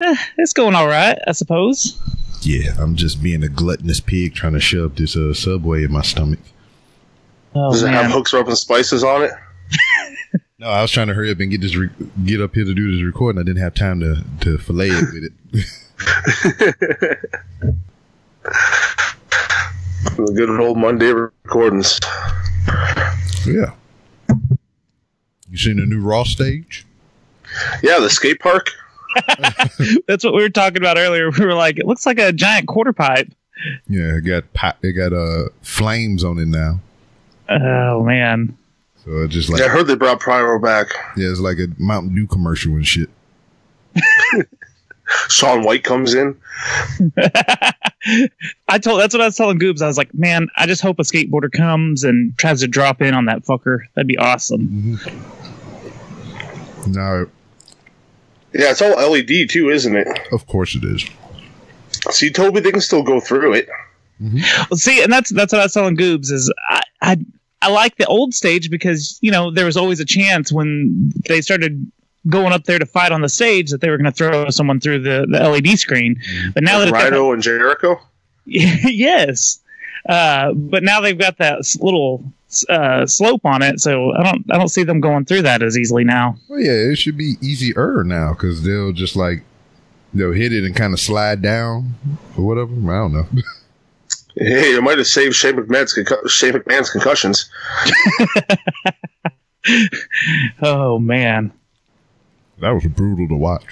Eh, it's going all right, I suppose. Yeah, I'm just being a gluttonous pig trying to shove this uh, subway in my stomach. Oh, Does it man. have hooks, rubs, and spices on it? No, I was trying to hurry up and get this re- get up here to do this recording. I didn't have time to to fillet it with it. The good old Monday recordings. yeah. You seen the new Raw stage? Yeah, the skate park. That's what we were talking about earlier. We were like, it looks like a giant quarter pipe. Yeah, it got pi- it got uh flames on it now. Oh man. So it's just like Yeah, I heard they brought Pyro back. yeah, it's like a Mountain Dew commercial and shit. Shaun White comes in. I told that's what I was telling Goobz. I was like, man, I just hope a skateboarder comes and tries to drop in on that fucker. That'd be awesome. No, Yeah, it's all LED too, isn't it? of course it is. See, Toby, they can still go through it. Mm-hmm. Well, see, and that's that's what I was telling Goobz is I I, I like the old stage because you know there was always a chance when they started going up there to fight on the stage that they were going to throw someone through the, the LED screen. But now that it's got that- Rhino and Jericho. yes. Uh, but now they've got that little uh, slope on it, so I don't I don't see them going through that as easily now. Well, yeah, it should be easier now because they'll just like they'll hit it and kind of slide down or whatever. I don't know. Hey, it might have saved Shane McMahon's, concu- Shane McMahon's concussions. Oh man, that was brutal to watch.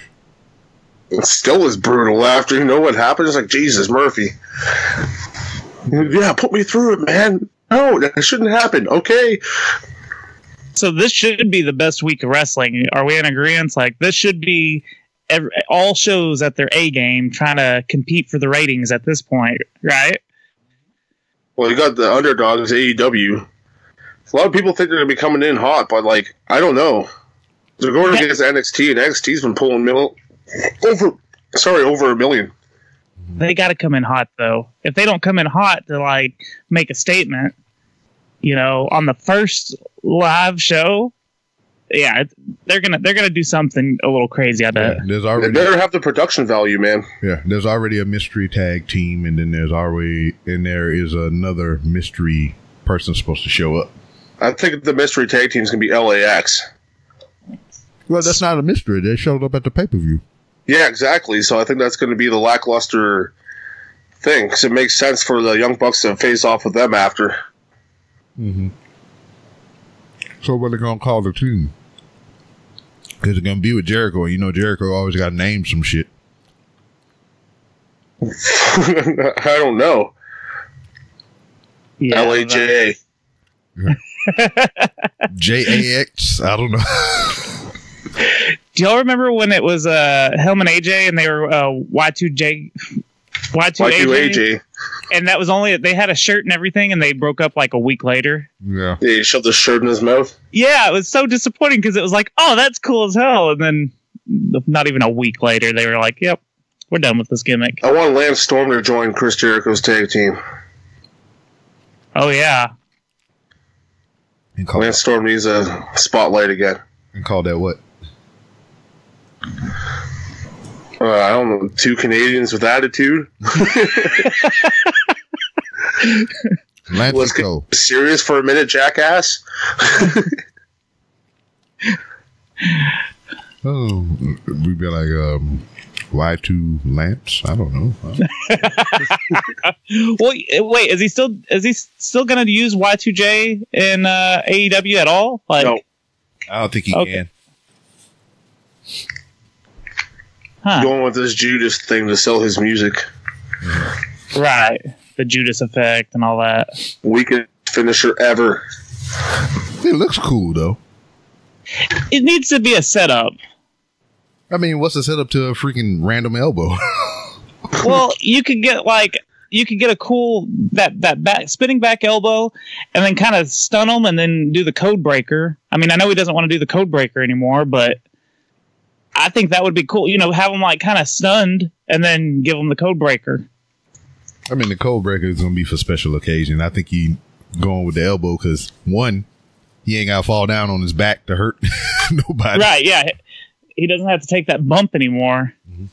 It still is brutal after you know what happened. It's like Jesus Murphy. Yeah, put me through it, man. No, that shouldn't happen. Okay. so this should be the best week of wrestling. Are we in agreement? Like this should be every, all shows at their A game, trying to compete for the ratings at this point, right? Well, you got the underdogs, AEW. A lot of people think they're going to be coming in hot, but, like, I don't know. They're going against NXT, and NXT's been pulling mil- over, sorry, over a million. Mm-hmm. They got to come in hot though. If they don't come in hot to like make a statement, you know, on the first live show, yeah, they're gonna they're gonna do something a little crazy. I bet. Yeah, there's They already better have the production value, man. yeah, there's already a mystery tag team, and then there's already and there is another mystery person supposed to show up. I think the mystery tag team is going to be LAX. Well, that's not a mystery. They showed up at the pay per view. Yeah, exactly. So I think that's going to be the lackluster thing, because it makes sense for the Young Bucks to face off with them after. Mm-hmm. So what are they gonna call the team? Because they're gonna be with Jericho, and you know Jericho always got to name some shit. I don't know. Yeah, LAJA. J A X. I don't know. Do y'all remember when it was uh, Hellman AJ and they were uh, Y2J Y2AJ, Y2AJ. and that was only they had a shirt and everything, and they broke up like a week later. yeah. Yeah, he shoved the shirt in his mouth. Yeah, it was so disappointing because it was like, oh, that's cool as hell, and then not even a week later, they were like, yep, we're done with this gimmick. I want Lance Storm to join Chris Jericho's tag team. Oh yeah, And call, Lance Storm needs a spotlight again. and call that what? Uh, I don't know, two Canadians with attitude. Let's go. serious for a minute, jackass. Oh, we'd be like um, Y two lamps. I don't know. well, wait, is he still is he still gonna use Y2J in uh, AEW at all? Like, No. I don't think he Okay. can. Huh? Going with this Judas thing to sell his music. Right, the Judas effect and all that. Weakest finisher ever. It looks cool though. It needs to be a setup. I mean, what's the setup to a freaking random elbow? well, you could get like you could get a cool that that back spinning back elbow, and then kind of stun them, and then do the code breaker. I mean, I know he doesn't want to do the code breaker anymore, but I think that would be cool. You know, have him like kind of stunned, and then give him the code breaker. I mean, the code breaker is gonna be for special occasion. I think he going with the elbow because one, he ain't got to fall down on his back to hurt nobody. Right? Yeah, he doesn't have to take that bump anymore. Mm-hmm.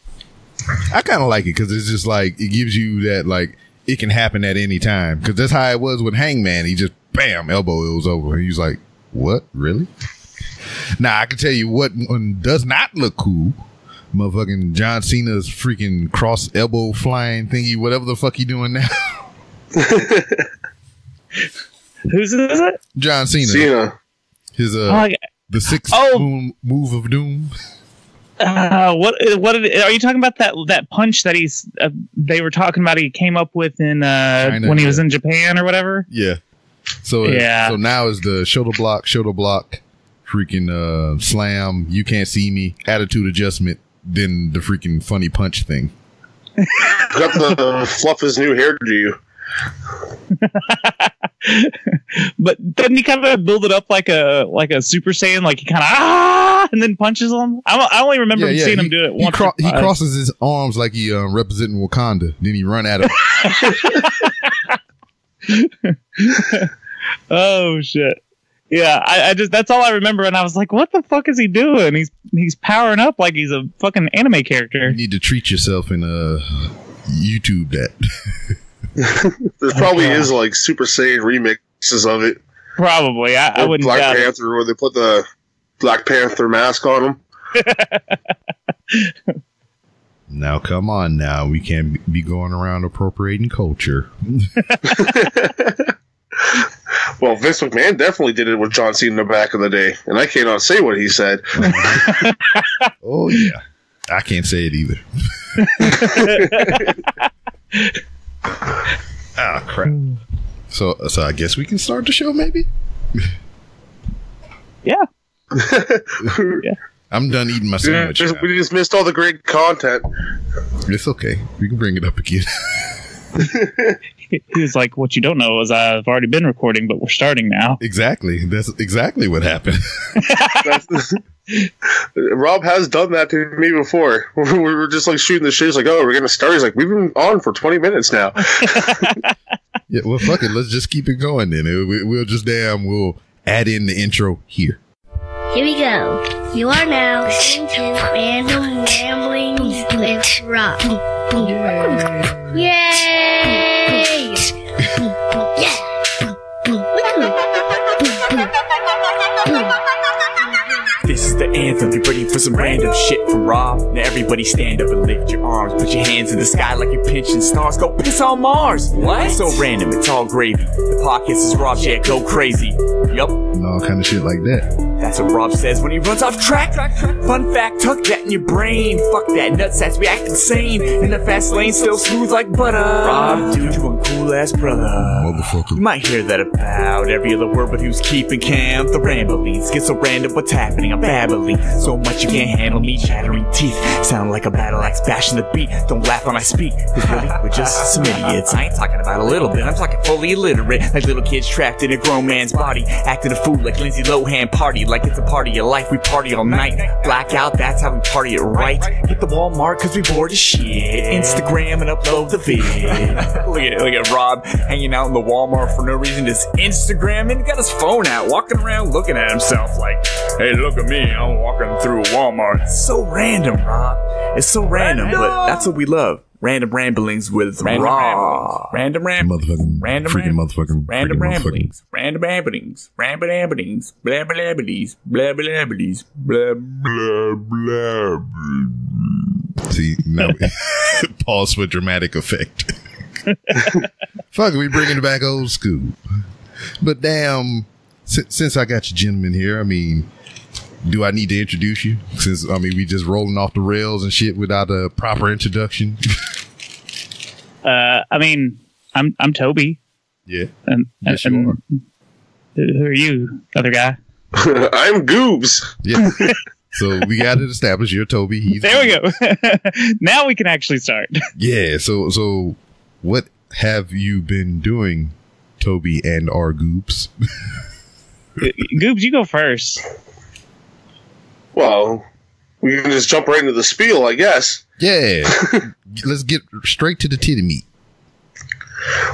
I kind of like it because it's just like it gives you that like it can happen at any time because that's how it was with Hangman. He just bam elbow it was over. He was like, "What really?" Now I can tell you what one does not look cool. Motherfucking John Cena's freaking cross elbow flying thingy, whatever the fuck he doing now. Who's is it? John Cena, Cena. his uh, Oh, the sixth Oh. move of doom. Uh, what what did, are you talking about that that punch that he's uh, they were talking about he came up with in uh China, when he was in Japan or whatever Yeah. So Yeah. So now is the shoulder block, shoulder block, freaking uh slam. You can't see me. Attitude adjustment. Then the freaking funny punch thing. Got the fluff his new hairdo. but doesn't he kind of build it up like a like a super saiyan like he kind of ah and then punches him I, I only remember seeing him do it he, once cro- he crosses his arms like he uh, representing Wakanda. Then he run at him. oh shit yeah I, I just that's all I remember and I was like what the fuck is he doing he's he's powering up like he's a fucking anime character you need to treat yourself and uh YouTube that. There's probably Okay. is like Super Saiyan remixes of it. probably I, I wouldn't Black doubt it. Panther, where they put the Black Panther mask on him. now come on now. We can't be going around appropriating culture. Well, Vince McMahon definitely did it with John Cena back in the day, and I cannot say what he said. Oh yeah. I can't say it either. Ah crap. So so I guess we can start the show maybe? yeah I'm done eating my Yeah, sandwich. just- we just missed all the great content. It's okay. We can bring it up again. He he was like what you don't know is I've already been recording but we're starting now exactly. That's exactly what happened. That's- Rob has done that to me before. we were just like shooting the shit. He's like, "Oh, we're gonna start." He's like, "We've been on for 20 minutes now." yeah, well, fuck it. Let's just keep it going then. It- we- We'll just damn. We'll add in the intro here. Here we go. You are now listening to Random Ramblings with Rob. Yay! This is the anthem. Get ready for some random shit from Rob. Now everybody stand up and lift your arms. Put your hands in the sky like you're pinching stars. Go piss on Mars. What? It's so random. It's all gravy. The podcast is Rob. Yeah, go crazy. Yup. And all kind of shit like that. That's what Rob says when he runs off track. Fun fact, tuck that in your brain. Fuck that nutsacks, we act insane. In the fast lane, still smooth like butter. Rob, dude, you one cool ass brother. You might hear that about every other word, but who's keeping camp? The ramblings get so random, what's happening? I'm so much you can't handle me. Chattering teeth sound like a battle axe bashing the beat. Don't laugh when I speak, 'cause really, we're just some idiots. I ain't talking about a little bit, I'm talking fully illiterate, like little kids trapped in a grown man's body, acting a fool like Lindsay Lohan party, like it's a party of life. We party all night, blackout, that's how we party it right. Hit the Walmart 'cause we bored as shit. Instagram and upload the vid. look at look at Rob hanging out in the Walmart for no reason, just Instagramming, got his phone out, walking around looking at himself like, hey, look at me, I'm walking through a Walmart. It's so random, Rob. It's so random, but that's what we love. Random ramblings with Random Rob. Random ramblings. Motherfucking Random freaking ramblings. motherfucking Random freaking ramblings. Random ramblings. Random ramblings. Blah blah blabblies. Blah blah blabblies. Blah blah blah. motherfucking- See now, pause for dramatic effect. Fuck, we bringing back old school. But damn, since, since I got you gentlemen here, I mean, do I need to introduce you? Since I mean, we just rolling off the rails and shit without a proper introduction. uh I mean I'm I'm Toby yeah, and, Yes, you are. who who are you other guy I'm Goobz. yeah. so we got it established. You're Toby. He's there we go now we can actually start Yeah. So so, what have you been doing, Toby and our Goobz? Goobz you go first Well, we can just jump right into the spiel, I guess. Yeah. Let's get straight to the titty meat.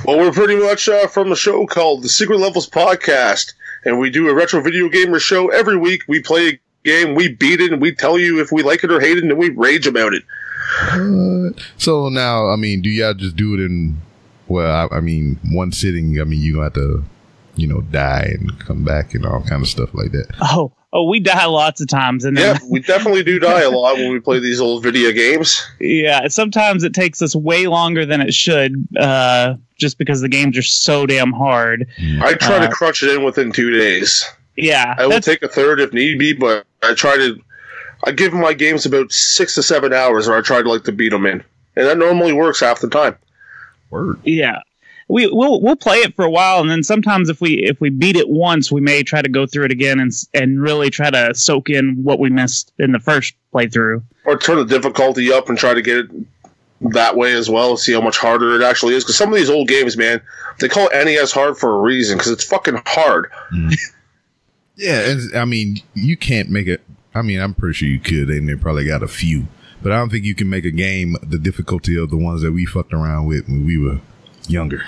Well, we're pretty much uh, from a show called the Secret Levels Podcast, and we do a retro video gamer show every week. We play a game, we beat it, and we tell you if we like it or hate it, and we rage about it. What? So now, I mean, do y'all just do it in? Well, I, I mean, one sitting. I mean, you gonna have to, you know, die and come back and all kind of stuff like that. Oh, oh, we die lots of times, and Yeah, we definitely do die a lot when we play these old video games. yeah, sometimes it takes us way longer than it should, uh, just because the games are so damn hard. I try Uh, to crunch it in within two days. Yeah, I will take a third if need be, but I try to. I give my games about six to seven hours, or I try to like to beat them in, and that normally works half the time. Word. Yeah. We we'll we'll play it for a while, and then sometimes if we if we beat it once, we may try to go through it again and and really try to soak in what we missed in the first playthrough. Or turn the difficulty up and try to get it that way as well, see how much harder it actually is. Because some of these old games, man, they call it NES hard for a reason, because it's fucking hard. Mm. Yeah, and I mean, you can't make it. I mean, I'm pretty sure you could, and they probably got a few, but I don't think you can make a game the difficulty of the ones that we fucked around with when we were younger,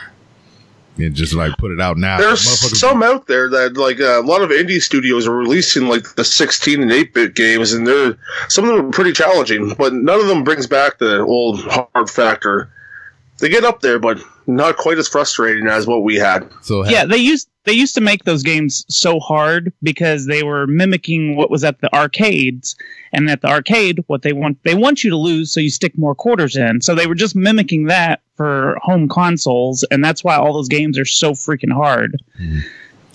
and just like put it out now. There's Motherfuckers- some out there that like uh, a lot of indie studios are releasing like the 16 and 8 bit games, and they're some of them are pretty challenging, but none of them brings back the old hard factor. They get up there, but not quite as frustrating as what we had. So Yeah, they used they used to make those games so hard because they were mimicking what was at the arcades, and at the arcade, what they want they want you to lose, so you stick more quarters in. So they were just mimicking that for home consoles, and that's why all those games are so freaking hard.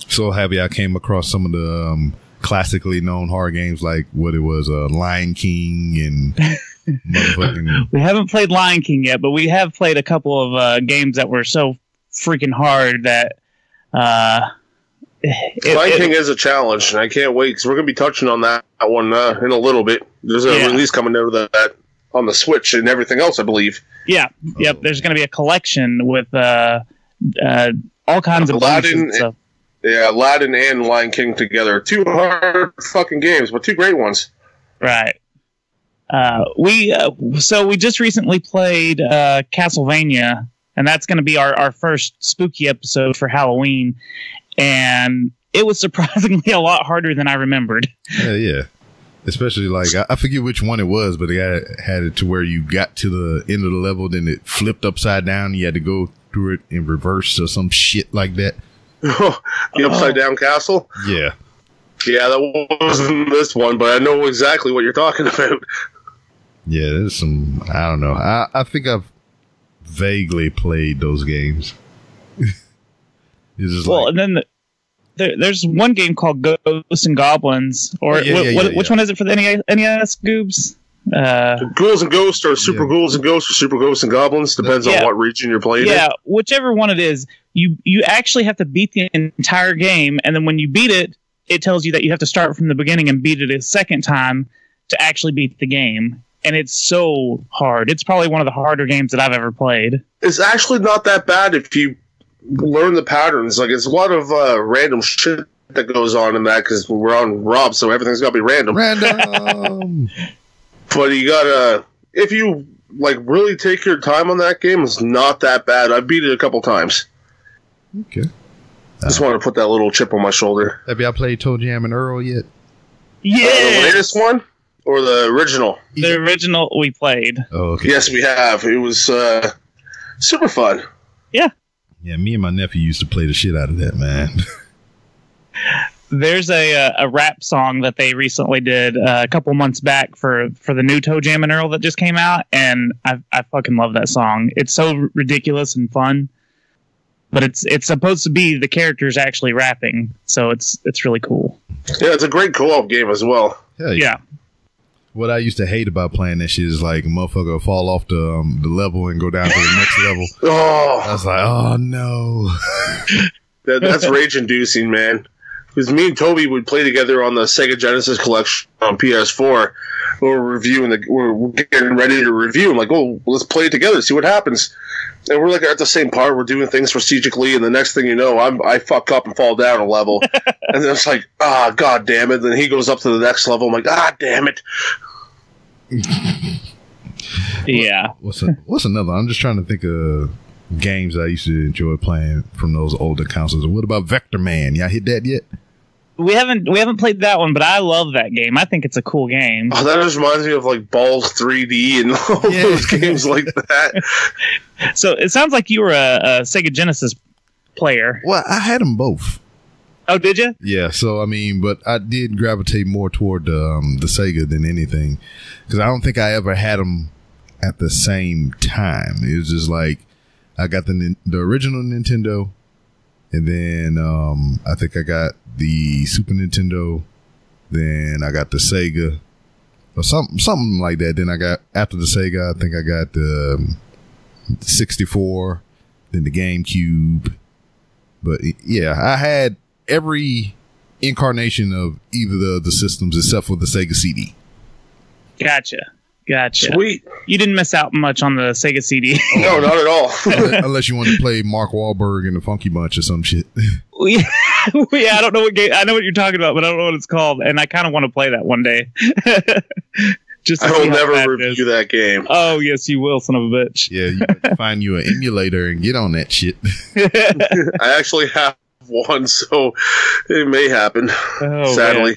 So happy y'all came across some of the um, classically known horror games like what it was, uh, Lion King and motherfucking We haven't played Lion King yet, but we have played a couple of uh, games that were so freaking hard that uh, it- Lion it- King is a challenge, and I can't wait because we're going to be touching on that one uh, in a little bit. There's a Yeah. release coming out of that on the Switch and everything else, I believe. yeah, yep. There's going to be a collection with uh, uh, all kinds of Aladdin and. Yeah, Aladdin and Lion King together. Two hard fucking games, but two great ones. Right. Uh, we uh, so we just recently played uh, Castlevania, and that's going to be our, our first spooky episode for Halloween, and it was surprisingly a lot harder than I remembered. yeah, yeah. Especially like I, I forget which one it was, but they had, had it to where you got to the end of the level, then it flipped upside down. You had to go through it in reverse or some shit like that. the Upside Down Castle. Yeah, Yeah, that wasn't this one, but I know exactly what you're talking about. yeah. There's some. I don't know. I I think I've vaguely played those games. just Well, like and then the, there, there's one game called Ghosts and Goblins, or yeah, yeah, what- yeah, which yeah. one is it for the NES, NES Goobz? Uh, Ghouls and Ghosts, or Super Yeah. Ghouls and Ghosts, or Super Ghosts and Goblins, depends Yeah. on what region you're playing yeah, whichever one it is, you you actually have to beat the entire game, and then when you beat it, it tells you that you have to start from the beginning and beat it a second time to actually beat the game. And it's so hard. It's probably one of the harder games that I've ever played. It's actually not that bad if you learn the patterns. Like, it's a lot of uh, random shit that goes on in that because we're on Rob, so everything's got to be random. random. But you gotta, if you like really take your time on that game, it's not that bad. I beat it a couple times. okay. Just wanted to put that little chip on my shoulder. Have y'all played ToeJam and Earl yet? Uh, the Yeah, latest one or the original? the original we played. Oh, okay. Yes, we have. It was uh, super fun. Yeah, Yeah, me and my nephew used to play the shit out of that, man. There's a uh, a rap song that they recently did uh, a couple months back for for the new ToeJam and Earl that just came out, and I I fucking love that song. It's so ridiculous and fun, but it's it's supposed to be the characters actually rapping, so it's it's really cool. Yeah, it's a great co-op game as well. Hell Yeah, What I used to hate about playing that shit is like motherfucker fall off the um, the level and go down to the next level. Oh, I was like, oh no. that, that's rage-inducing, man. Because me and Toby would play together on the Sega Genesis collection on PS4. We We're reviewing the, we're getting ready to review. I'm like, oh, let's play it together, see what happens. And we're like at the same part. We're doing things strategically, and the next thing you know, I'm I fuck up and fall down a level, and then it's like, ah, god damn it. Then he goes up to the next level. I'm like, ah, damn it. yeah. What's a, what's another? I'm just trying to think of games I used to enjoy playing from those older consoles. What about Vectorman? Y'all hit that yet? We haven't we haven't played that one, but I love that game. I think it's a cool game. Oh, that just reminds me of like Ballz 3D and all Yeah. those games like that. So it sounds like you were a, a Sega Genesis player. Well, I had them both. Oh, did you? Yeah, so I mean, but I did gravitate more toward the, um, the Sega than anything because I don't think I ever had them at the same time. It was just like I got the the original Nintendo, and then um, I think I got the Super Nintendo, then I got the Sega, or something something like that. Then I got after the Sega, I think I got the um, 64, then the GameCube. But yeah, I had every incarnation of either of the systems except for the Sega CD. Gotcha. Gotcha. Sweet. You didn't miss out much on the Sega CD. No, not at all. unless, unless you want to play Mark Wahlberg and the Funky Bunch or some shit. yeah, I don't know what game. I know what you're talking about, but I don't know what it's called, and I kind of want to play that one day. Just I will never bad review is. that game. Oh yes, you will, son of a bitch. yeah, you find you an emulator and get on that shit. I actually have one, so it may happen. Oh, sadly, man.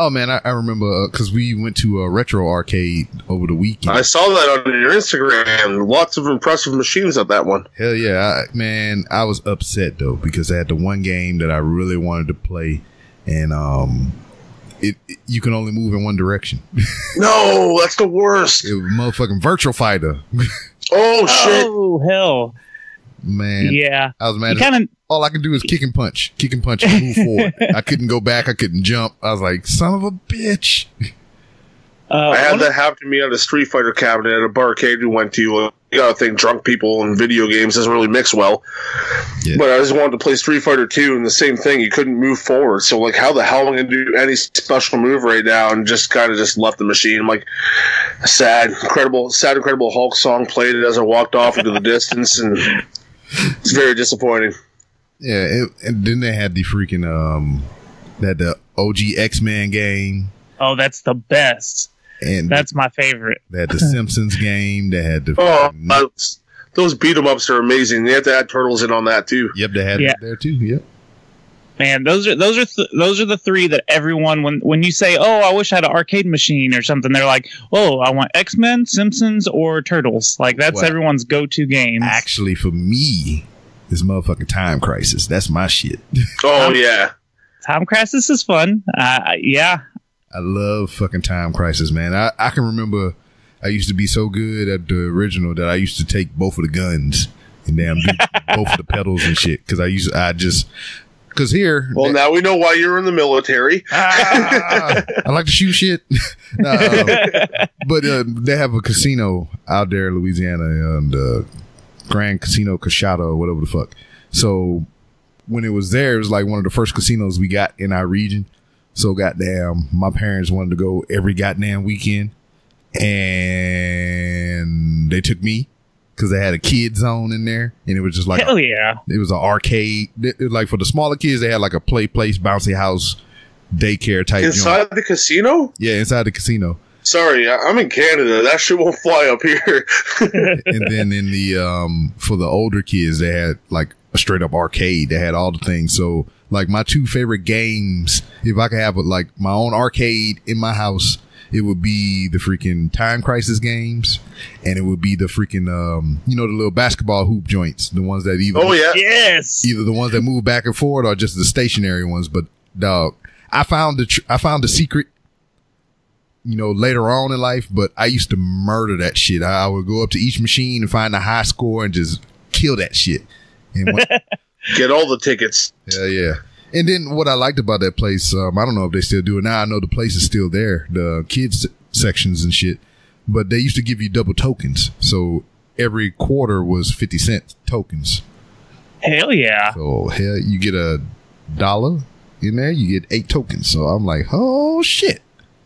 Oh man, I, I remember because we went to a retro arcade over the weekend. I saw that on your Instagram. Lots of impressive machines at that one. Hell yeah, I, man! I was upset though because I had the one game that I really wanted to play, and um, it, it- you can only move in one direction. No, that's the worst. It was motherfucking Virtual Fighter, Oh shit! Oh hell, man. yeah. I was mad. You kind of all I could do is kick and punch, kick and punch, and move forward. I couldn't go back. I couldn't jump. I was like, son of a bitch. uh, I had one of- that happen to me at a Street Fighter cabinet at a barcade we went to. Uh, you gotta think drunk people and video games doesn't really mix well. Yeah. But I just wanted to play Street Fighter 2 and the same thing. You couldn't move forward. So, like, how the hell am I going to do any special move right now? And just kind of just left the machine. I'm like, sad, incredible, sad, incredible Hulk song played it as I walked off into the distance. And it's very disappointing. Yeah, it, and then they had the freaking um, that the OG X Men game, oh, that's the best. and That's my favorite. they had the Simpsons game. They had the Oh, freaking- uh, those beat 'em ups are amazing. They have to add turtles in on that, too. yep, they had Yeah. it there too. Yep. Man, those are those are th- those are the three that everyone when when you say, "Oh, I wish I had an arcade machine or something," they're like, "Oh, I want X Men, Simpsons, or Turtles." Like that's Wow. everyone's go to game. Actually, for me, this motherfucking Time Crisis. That's my shit. Oh, yeah. Time Crisis is fun. Uh, yeah, I love fucking Time Crisis, man. I, I can remember I used to be so good at the original that I used to take both of the guns and damn do both of the pedals and shit because I used I just because here Well, now we know why you're in the military. Ah, I like to shoot shit. Nah, um, but uh, they have a casino out there in Louisiana, and uh, Grand Casino Coushatta or whatever the fuck. So when it was there, it was like one of the first casinos we got in our region. So goddamn, my parents wanted to go every goddamn weekend, and they took me because they had a kid zone in there, and it was just like hell yeah. it was an arcade. It- it- like for the smaller kids, they had like a play place, bouncy house, daycare type. joint. Inside the casino? Yeah, inside the casino. Sorry, I- I'm in Canada. That shit won't fly up here. and then in the um for the older kids, they had like a straight up arcade. They had all the things. So like my two favorite games, if I could have like my own arcade in my house, it would be the freaking Time Crisis games, and it would be the freaking um you know the little basketball hoop joints, the ones that either oh, yeah. Yes. either the ones that move back and forward or just the stationary ones. But dog, I found the tr- I found the secret. You know, later on in life, but I used to murder that shit. I, I would go up to each machine and find the high score and just kill that shit. And when, Get all the tickets. yeah, yeah. And then what I liked about that place, um, I don't know if they still do it now. I know the place is still there, the kids sections and shit. But they used to give you double tokens, so every quarter was fifty cent tokens. Hell yeah. So hell, you get a dollar in there, you get eight tokens. So I'm like, oh shit.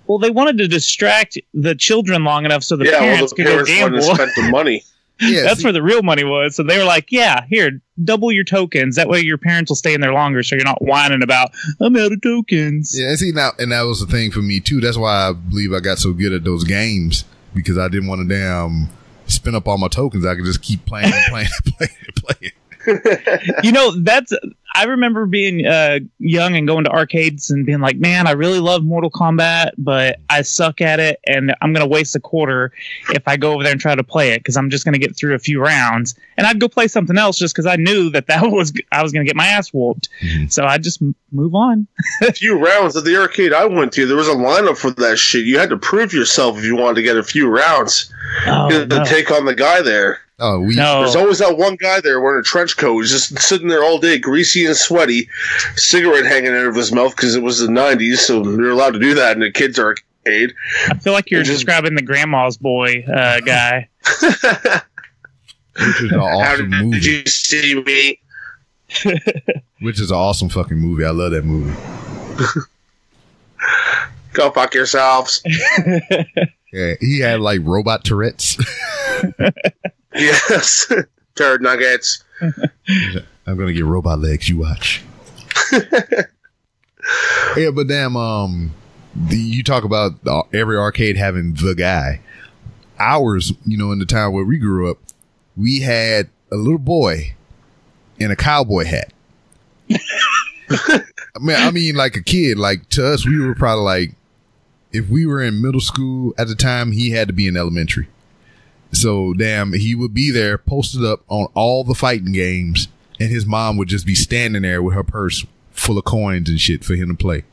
Well, they wanted to distract the children long enough so the yeah, well, parents the could go parents wouldn't gamble. have spent the money. Yeah, That's see, where the real money was. So they were like, "Yeah, here, double your tokens. That way your parents will stay in there longer, so you're not whining about I'm out of tokens." yeah. See now, and that was the thing for me too. That's why I believe I got so good at those games because I didn't want to damn spin up all my tokens. I could just keep playing and playing and playing and playing. you know that's I remember being uh, young and going to arcades and being like, "Man, I really love Mortal Kombat, but I suck at it, and I'm gonna waste a quarter if I go over there and try to play it because I'm just gonna get through a few rounds." And I'd go play something else just because I knew that that was I was gonna get my ass whooped. Mhm. So I just m- move on. a few rounds at the arcade I went to, there was a lineup for that shit. You had to prove yourself if you wanted to get a few rounds Oh, to no. take on the guy there. Oh, we No. There's always that one guy there wearing a trench coat, He's just sitting there all day, greasy and sweaty, cigarette hanging out of his mouth because it was the '90s, so you're allowed to do that in the kids' arcade. I feel like you're Just- describing the grandma's boy uh, guy. which is an How awesome did, movie. did you see me? Which is an awesome fucking movie. I love that movie. Go fuck yourselves. Yeah, he had like robot Tourette's. yes, turd nuggets. I'm gonna get robot legs. You watch. yeah, but damn, um, the, you talk about every arcade having the guy. Ours, you know, in the town where we grew up, we had a little boy in a cowboy hat. I mean, I mean, like a kid. Like to us, we were probably like, if we were in middle school at the time, he had to be in elementary. So damn, he would be there posted up on all the fighting games, and his mom would just be standing there with her purse full of coins and shit for him to play.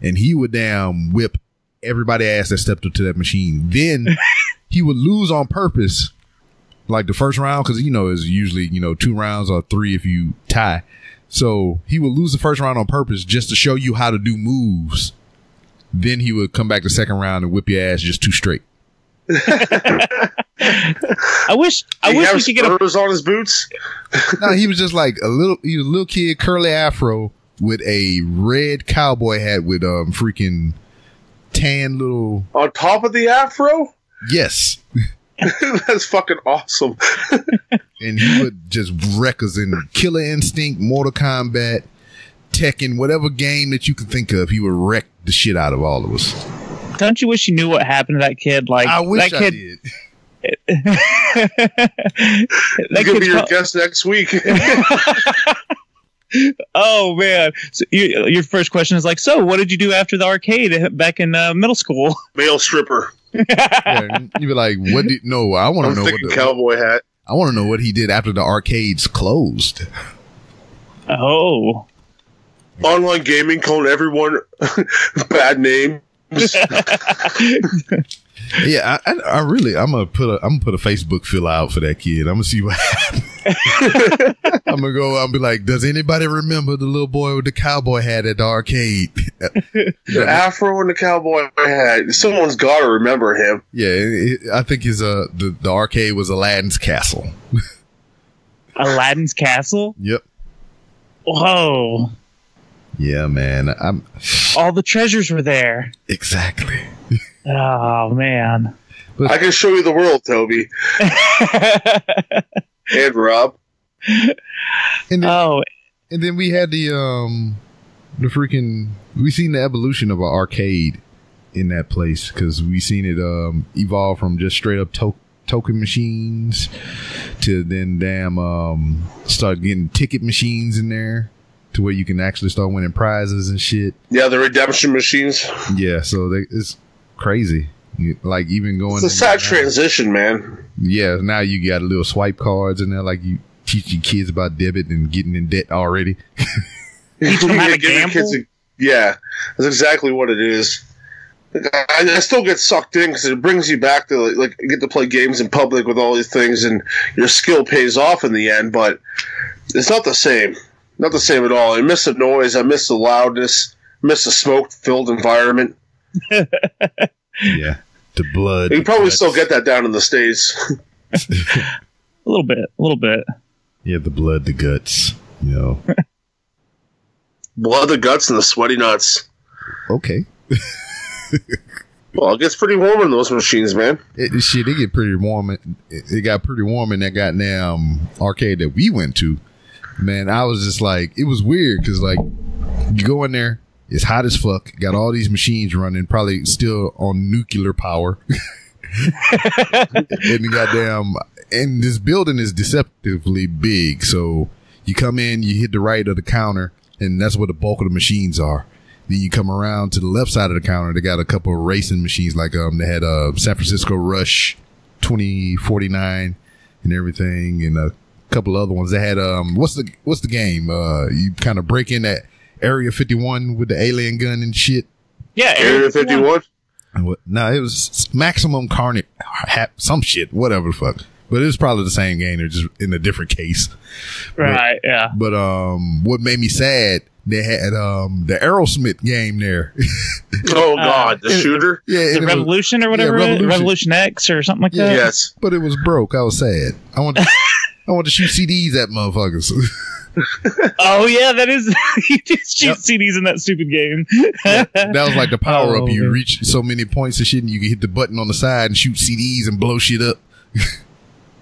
And he would damn whip everybody ass that stepped up to that machine. Then he would lose on purpose, like the first round, because you know it's usually you know two rounds or three if you tie. So he would lose the first round on purpose just to show you how to do moves. Then he would come back the second round and whip your ass just too straight. I wish I he wish we could get a spurs on his boots? no, he was just like a little, he was a little kid, curly afro with a red cowboy hat with um freaking tan little. On top of the afro? Yes, That's fucking awesome. and he would just wreck us in Killer Instinct, Mortal Kombat, Tekken, whatever game that you could think of. He would wreck the shit out of all of us. Don't you wish you knew what happened to that kid? Like I wish that I kid. did. that He's gonna be your pro- guest next week. oh man! So you, your first question is like, so what did you do after the arcade back in uh, middle school? Male stripper. Yeah, you'd be like, "What did? No, I want to know what. The, cowboy hat. I want to know what he did after the arcades closed." oh, Online gaming calling everyone bad names. Yeah, I, I, I really, I'm gonna put a, I'm gonna put a Facebook fill out for that kid. I'm gonna see what happens. I'm gonna go. I'll be like, does anybody remember the little boy with the cowboy hat at the arcade? The afro and the cowboy hat. Someone's got to remember him. yeah, it, I think his uh the, the arcade was Aladdin's castle. Aladdin's castle. Yep. Whoa! Yeah, man. I'm All the treasures were there. exactly. Oh man! I can show you the world, Toby and Rob. And then, oh, and then we had the um the freaking we seen the evolution of an arcade in that place because we seen it um evolve from just straight up to- token machines to then damn um start getting ticket machines in there to where you can actually start winning prizes and shit. Yeah, the redemption machines. Yeah, so they, it's crazy. Like even going It's a sad transition, man. Yeah, now you got a little swipe cards in there, like you teach your kids about debit and getting in debt already. Teach them how to gamble? kids a- yeah, that's exactly what it is. I, I still get sucked in because it brings you back to like, like get to play games in public with all these things, and your skill pays off in the end. But it's not the same. Not the same at all. I miss the noise. I miss the loudness. I miss the smoke-filled environment. Yeah, the blood. You probably guts. still get that down in the states. a little bit, a little bit. Yeah, the blood, the guts. You know. Blood, the guts, and the sweaty nuts. okay. Well, it gets pretty warm in those machines, man. It, shit, it get pretty warm. It, it got pretty warm in that goddamn arcade that we went to. Man, I was just like, it was weird because like you go in there, it's hot as fuck. Got all these machines running, probably still on nuclear power. and goddamn, and this building is deceptively big, so You come in, you hit the right of the counter, and that's where the bulk of the machines are. Then you come around to the left side of the counter. They got a couple of racing machines, like um, they had uh, San Francisco Rush 2049 and everything, and a couple other ones. They had um, what's the what's the game? Uh, you kind of break in that Area 51 with the alien gun and shit. Yeah, Area 51. And what- No, it was Maximum Carnage, some shit, whatever the fuck. But it was probably the same game, they're just in a different case. Right. Yeah. But um, what made me sad, they had um the Aerosmith game there. Oh God, the Uh, shooter. yeah, The and it was- Revolution or whatever. yeah. Revolution. Revolution X or something like that. Yes. but it was broke. I was sad. I want to, I want to shoot CDs at motherfuckers. Oh yeah, that is. you just shoot Yep. CDs in that stupid game. that was like the power up. Oh, You man. reach so many points of shit, and you can hit the button on the side and shoot CDs and blow shit up.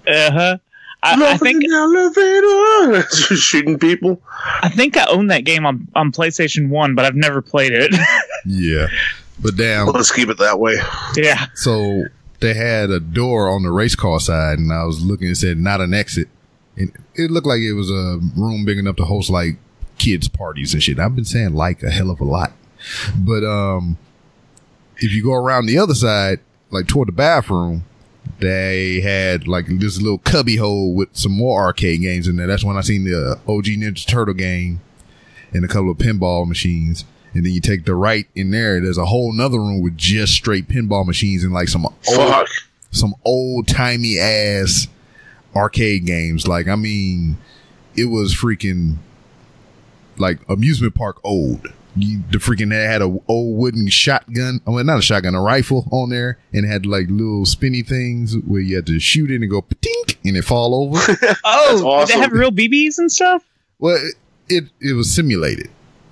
Uh huh. I, I think elevator. shooting people. I think I own that game on on PlayStation One, but I've never played it. Yeah, but damn. Let's keep it that way. yeah. So they had a door on the race car side, and I was looking and said not an exit. And it looked like it was a room big enough to host like kids parties and shit. I've been saying like a hell of a lot, but um, if you go around the other side, like toward the bathroom, they had like this little cubby hole with some more arcade games in there. That's when I seen the OG Ninja Turtle game and a couple of pinball machines. And then you take the right in there. There's a whole nother room with just straight pinball machines and like some old, some old timey ass arcade games. Like I mean, it was freaking like amusement park old. You, the freaking they had a old wooden shotgun. I mean, not a shotgun, a rifle on there, and had like little spinny things where you had to shoot it and go tink and it fall over. Oh, That's did they have real BBs and stuff? well, it, it it was simulated.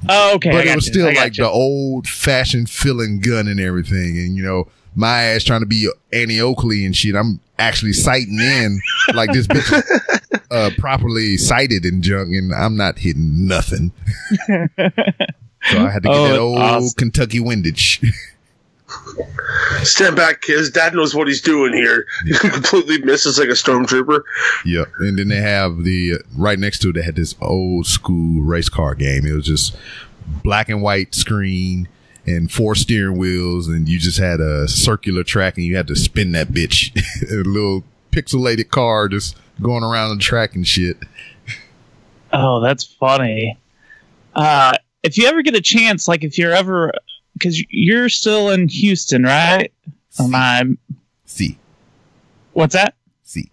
Oh, okay. I but it was you. still I like you. the old fashioned filling gun and everything. And you know, my ass trying to be Annie Oakley and shit. I'm actually sighting in like this bitch uh, properly sighted and junk, and I'm not hitting nothing. so I had to get Oh, that old awesome. Kentucky windage. Stand back, kids. Dad knows what he's doing here. He completely misses like a stormtrooper. Yeah, And then they have the uh, right next to it. They had this old school race car game. It was just black and white screen and four steering wheels, and you just had a circular track, and you had to spin that bitch. a little pixelated car just going around the track and shit. Oh, that's funny. Uh, if you ever get a chance, like if you're ever, because you're still in Houston, right? Am I? See, What's that? see.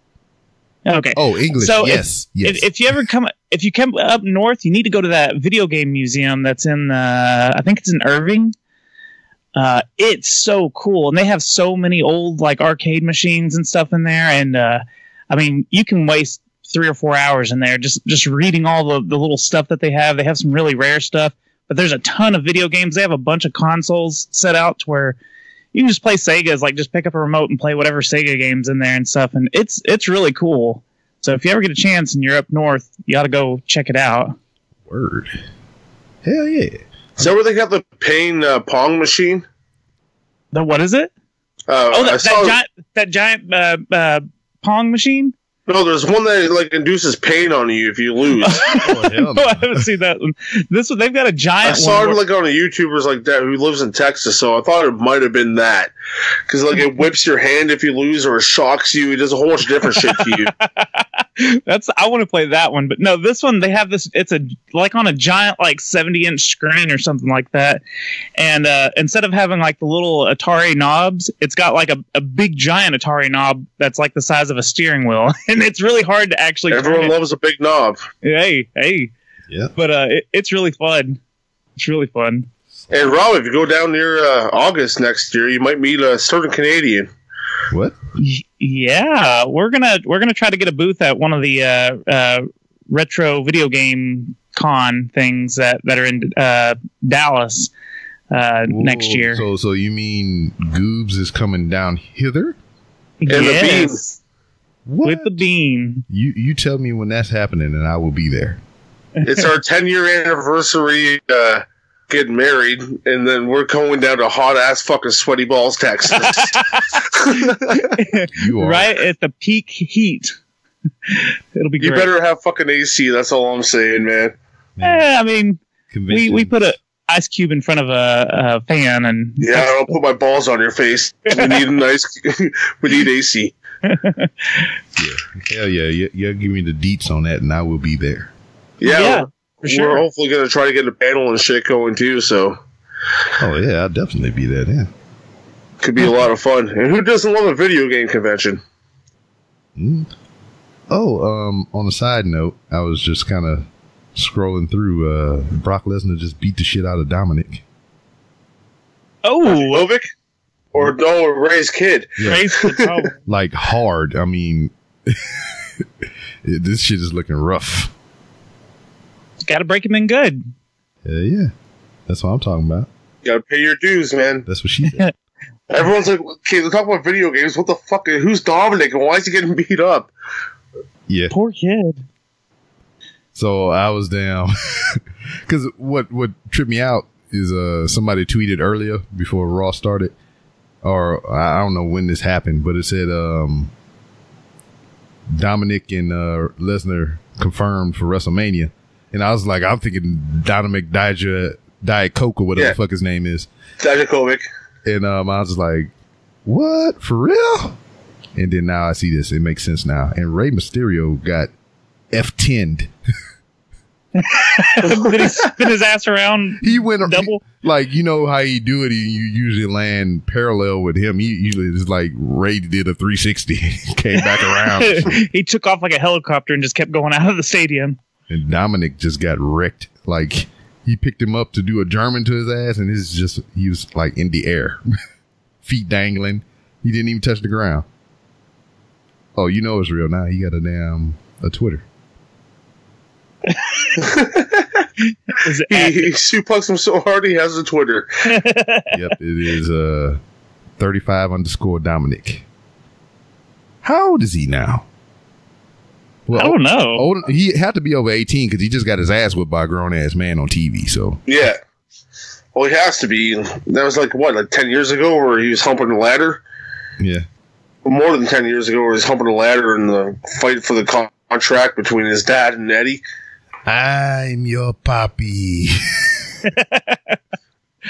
Okay. Oh, English. So if- yes, yes. If, if you ever come, if you come up north, you need to go to that video game museum that's in, uh, I think it's in Irving. Uh, it's so cool, and they have so many old like arcade machines and stuff in there. And uh, I mean, you can waste three or four hours in there just just reading all the the little stuff that they have. They have some really rare stuff, but there's a ton of video games. They have a bunch of consoles set out to where you can just play Sega's, like just pick up a remote and play whatever Sega games in there and stuff. And it's it's really cool. So if you ever get a chance and you're up north, you got to go check it out. Word. Hell yeah. Is that where they got the pain uh, pong machine? The what is it? Uh, Oh, I that, saw, that giant that giant uh, uh, pong machine. No, there's one that like induces pain on you if you lose. Oh, hell Oh, I haven't seen that one. This one they've got a giant I saw one. it where- like on a YouTuber's like that who lives in Texas, so I thought it might have been that because like it whips your hand if you lose or it shocks you. It does a whole bunch of different shit to you. That's I want to play that one, but no, this one they have this. It's a like on a giant like seventy inch screen or something like that, and uh, instead of having like the little Atari knobs, it's got like a, a big giant Atari knob that's like the size of a steering wheel, and it's really hard to actually. turn Everyone it. loves a big knob. Hey, hey, Yeah. but uh, it, it's really fun. It's really fun. And Rob, if you go down near uh, August next year, you might meet a certain Canadian. What? Y- Yeah, we're gonna we're gonna try to get a booth at one of the uh, uh, retro video game con things that that are in uh, Dallas uh, next year. So, so you mean Goobz is coming down hither? the bean. yes, What? with the bean. you you tell me when that's happening, and I will be there. It's our 10 year anniversary uh, getting married, and then we're going down to hot ass fucking sweaty balls, Texas. You are right at the peak heat. It'll be You great. better have fucking AC. That's all I'm saying, man. Eh, I mean, we we put a ice cube in front of a, a fan and Yeah, I'll put my balls on your face. We need a nice. we need AC. Hell yeah, you, you give me the deets on that, and I will be there. Yeah, Yeah, for we're hopefully gonna try to get a panel and shit going too. So Oh yeah, I'll definitely be there then. could be a lot of fun. And who doesn't love a video game convention? Mm. Oh, um, on a side note, I was just kind of scrolling through. Uh, Brock Lesnar just beat the shit out of Dominic. Oh, Lovic or no Rey's kid? Yeah. Race the problem. Like hard. I mean, this shit is looking rough. Got to break him in good. Yeah, yeah. That's what I'm talking about. You gotta pay your dues, man. That's what she said. Everyone's like, okay, let's talk about video games. What the fuck? Who's Dominic and why is he getting beat up? yeah. Poor kid. So I was down because what what tripped me out is uh somebody tweeted earlier before Raw started, or I don't know when this happened, but it said um Dominic and uh Lesnar confirmed for WrestleMania, and I was like, I'm thinking Dominic Diet Diet Coke or whatever Yeah. the fuck his name is, Dijakovic. and um I was just like, what for real? And then now I see this, it makes sense now. And Rey Mysterio got F10'd. Did he spin his ass around he went double? like you know how you do it. You usually land parallel with him. He usually is like Rey did a 360, came back around, he took off like a helicopter and just kept going out of the stadium. And Dominic just got wrecked. Like he picked him up to do a German to his ass, and this is just he was like in the air, feet dangling. He didn't even touch the ground. Oh, you know it's real now. He got a damn a Twitter. His He, ass- he suplexed him so hard he has a Twitter. yep, it is uh 35 underscore Dominic. How old is he now? Well, I don't know. old, he had to be over 18 because he just got his ass whipped by a grown ass man on TV. So Yeah. Well, he has to be. That was like what, like ten years ago, where he was humping the ladder. yeah, More than ten years ago, where he was humping the ladder in the fight for the contract between his dad and Eddie. I'm your papi.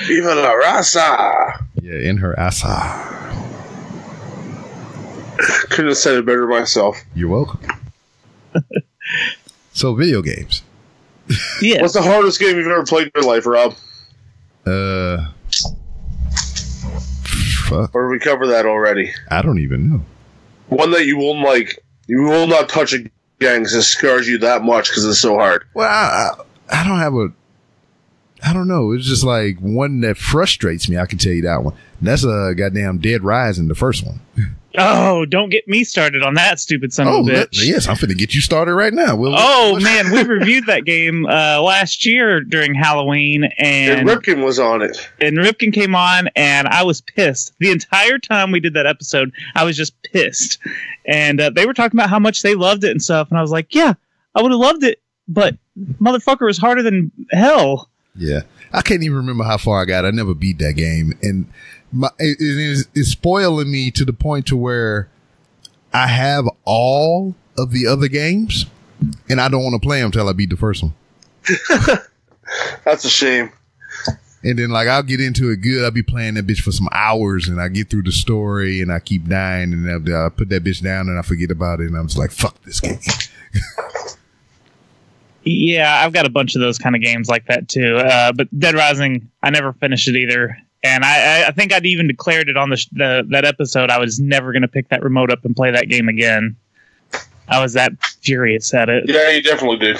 Viva la raza! yeah, in her asa. Couldn't have said it better myself. You're welcome. so video games. yeah. What's the hardest game you've ever played in your life, Rob? Uh, fuck. Or we cover that already? I don't even know. One that you won't like, you will not touch again because it scars you that much because it's so hard. Well, I, I, I don't have a. I don't know. It's just like one that frustrates me. I can tell you that one. That's a goddamn Dead Rising, the first one. Oh, don't get me started on that stupid son Oh, of a let- bitch. yes, I'm finna get you started right now. We'll, Oh man, we reviewed that game uh, last year during Halloween, And and Ripken was on it. and Ripken came on, and I was pissed the entire time we did that episode. I was just pissed, and uh, they were talking about how much they loved it and stuff, and I was like, yeah, I would have loved it, but motherfucker was harder than hell. Yeah, I can't even remember how far I got. I never beat that game, and my it, it is it's spoiling me to the point to where I have all of the other games, and I don't want to play them until I beat the first one. That's a shame. And then like I'll get into it good. I'll be playing that bitch for some hours, and I get through the story, and I keep dying, and I, I put that bitch down, and I forget about it, and I'm just like, fuck this game. Yeah, I've got a bunch of those kind of games like that too. Uh, but Dead Rising, I never finished it either. And I, I- I think I'd even declared it on the, the that episode. I was never going to pick that remote up and play that game again. I was that furious at it. Yeah, you definitely did.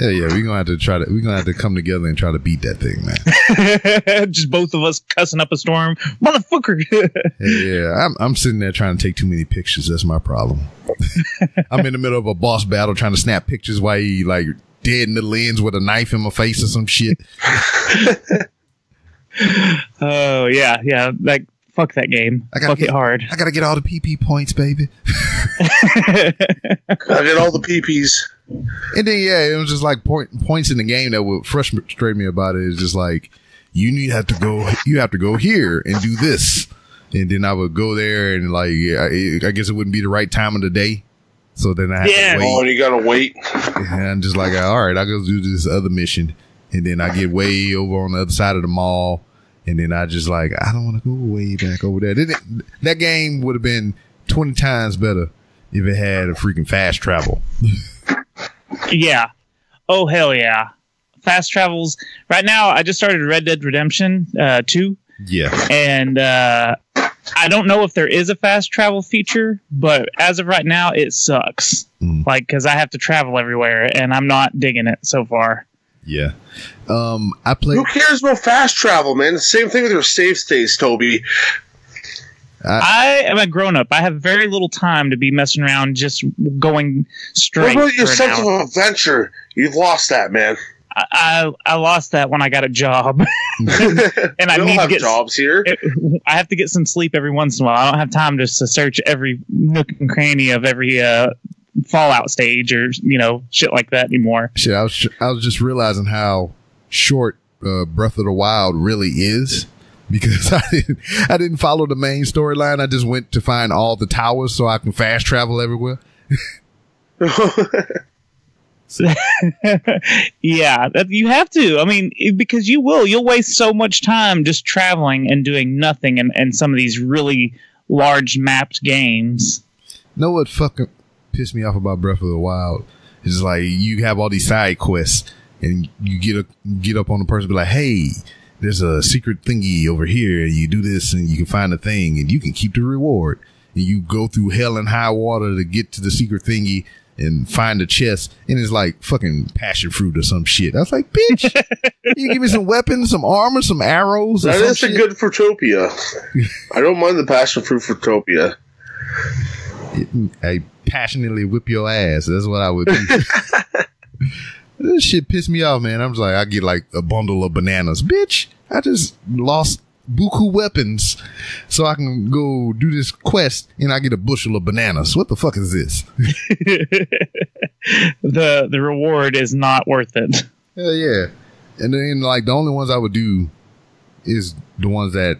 Yeah, yeah, we're gonna have to try to we're gonna have to come together and try to beat that thing, man. Just both of us cussing up a storm, motherfucker. Yeah, yeah. I'm I'm sitting there trying to take too many pictures. That's my problem. I'm in the middle of a boss battle trying to snap pictures while he like dead in the lens with a knife in my face or some shit. oh yeah, yeah. Like fuck that game. I gotta Fuck get- it hard. I gotta get all the PP points, baby. I get all the PPs. And then yeah, it was just like point, points in the game that would frustrate me about it. Is just like you need have to go, you have to go here and do this, and then I would go there and like I, I guess it wouldn't be the right time of the day, So then I have Yeah. to Oh, wait. and you gotta wait. And I'm just like, all right, I'll go do this other mission. And then I get way over on the other side of the mall. And then I just like, I don't want to go way back over there. That game would have been 20 times better if it had a freaking fast travel. Yeah. Oh hell yeah. Fast travels. Right now, I just started Red Dead Redemption uh, 2, Yeah. and uh, I don't know if there is a fast travel feature, but as of right now, it sucks. Mm. Like, because I have to travel everywhere, and I'm not digging it so far. Yeah. Um, I played. Who cares about fast travel, man? The same thing with your save states, Toby. I am a grown up. I have very little time to be messing around just going straight. What straight. about your for sense hour. of adventure? You've lost that, man. I, I I lost that when I got a job, and I we don't need to have get jobs here. I have to get some sleep every once in a while. I don't have time just to search every nook and cranny of every uh, Fallout stage or you know shit like that anymore. Shit, I was I was just realizing how short uh, Breath of the Wild really is because I didn't I didn't follow the main storyline. I just went to find all the towers so I can fast travel everywhere. yeah, you have to. I mean, because you will. You'll waste so much time just traveling and doing nothing in, in some of these really large mapped games. know what fucking pissed me off about Breath of the Wild? It's like you have all these side quests and you get a, get up on the person and be like, hey, there's a secret thingy over here. And you do this and you can find a thing and you can keep the reward. And you go through hell and high water to get to the secret thingy and find the chest. And it's like fucking passion fruit or some shit. I was like, bitch, you give me some weapons, some armor, some arrows. Or That some is a shit. good Fruitopia. I don't mind the passion fruit Fruitopia. I passionately whip your ass. That's what I would do. this shit pissed me off, man. I was like, I get like a bundle of bananas. Bitch, I just lost buku weapons so I can go do this quest and I get a bushel of bananas. What the fuck is this? the the reward is not worth it. Hell yeah. And then like the only ones I would do is the ones that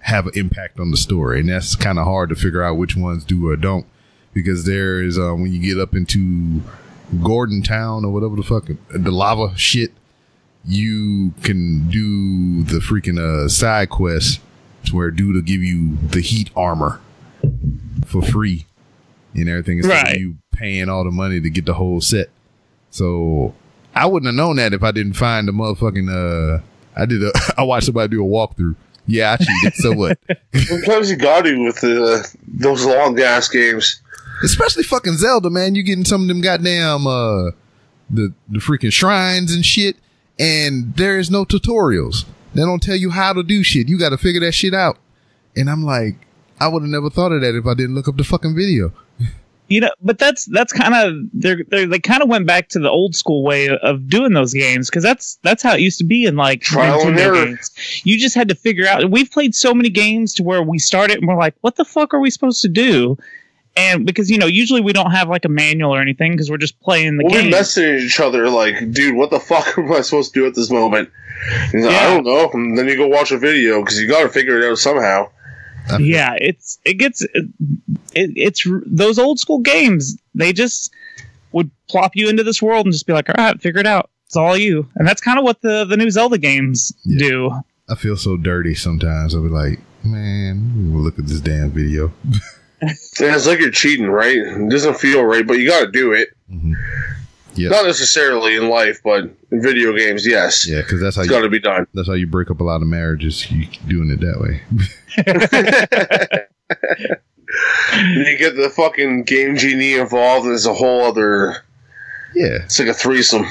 have an impact on the story. And that's kind of hard to figure out which ones do or don't. Because there is uh, when you get up into Goron Town or whatever the fuck the lava shit, you can do the freaking uh, side quest to where dude will give you the heat armor for free and everything instead Right. of you paying all the money to get the whole set. So I wouldn't have known that if I didn't find the motherfucking uh I did a I watched somebody do a walkthrough. Yeah, I cheated. so what? Sometimes you got to with uh, those long ass games. Especially fucking Zelda, man. You getting some of them goddamn uh the the freaking shrines and shit, and there is no tutorials. They don't tell you how to do shit. You got to figure that shit out. And I'm like, I would have never thought of that if I didn't look up the fucking video. You know, but that's that's kind of they're, they're they kind of went back to the old school way of doing those games because that's that's how it used to be in like Trial and Nintendo error. games. You just had to figure out. We've played so many games to where we started and we're like, what the fuck are we supposed to do? And because you know, usually we don't have like a manual or anything because we're just playing the game. We'll be game. messaging each other like, dude, what the fuck am I supposed to do at this moment? He's like, I don't know. And then you go watch a video because you got to figure it out somehow. yeah it's it gets it, it, it's those old school games they just would plop you into this world and just be like all right figure it out it's all you and that's kind of what the the new zelda games Yeah. do I feel so dirty sometimes. I'll be like, man, look at this damn video. And it's like you're cheating, right? It doesn't feel right, but you got to do it. Yeah, Not necessarily in life, but in video games, yes. yeah, because that's how It's got you to be done. that's how you break up a lot of marriages. You doing it that way. And you get the fucking game genie involved, and it's a whole other. yeah, It's like a threesome.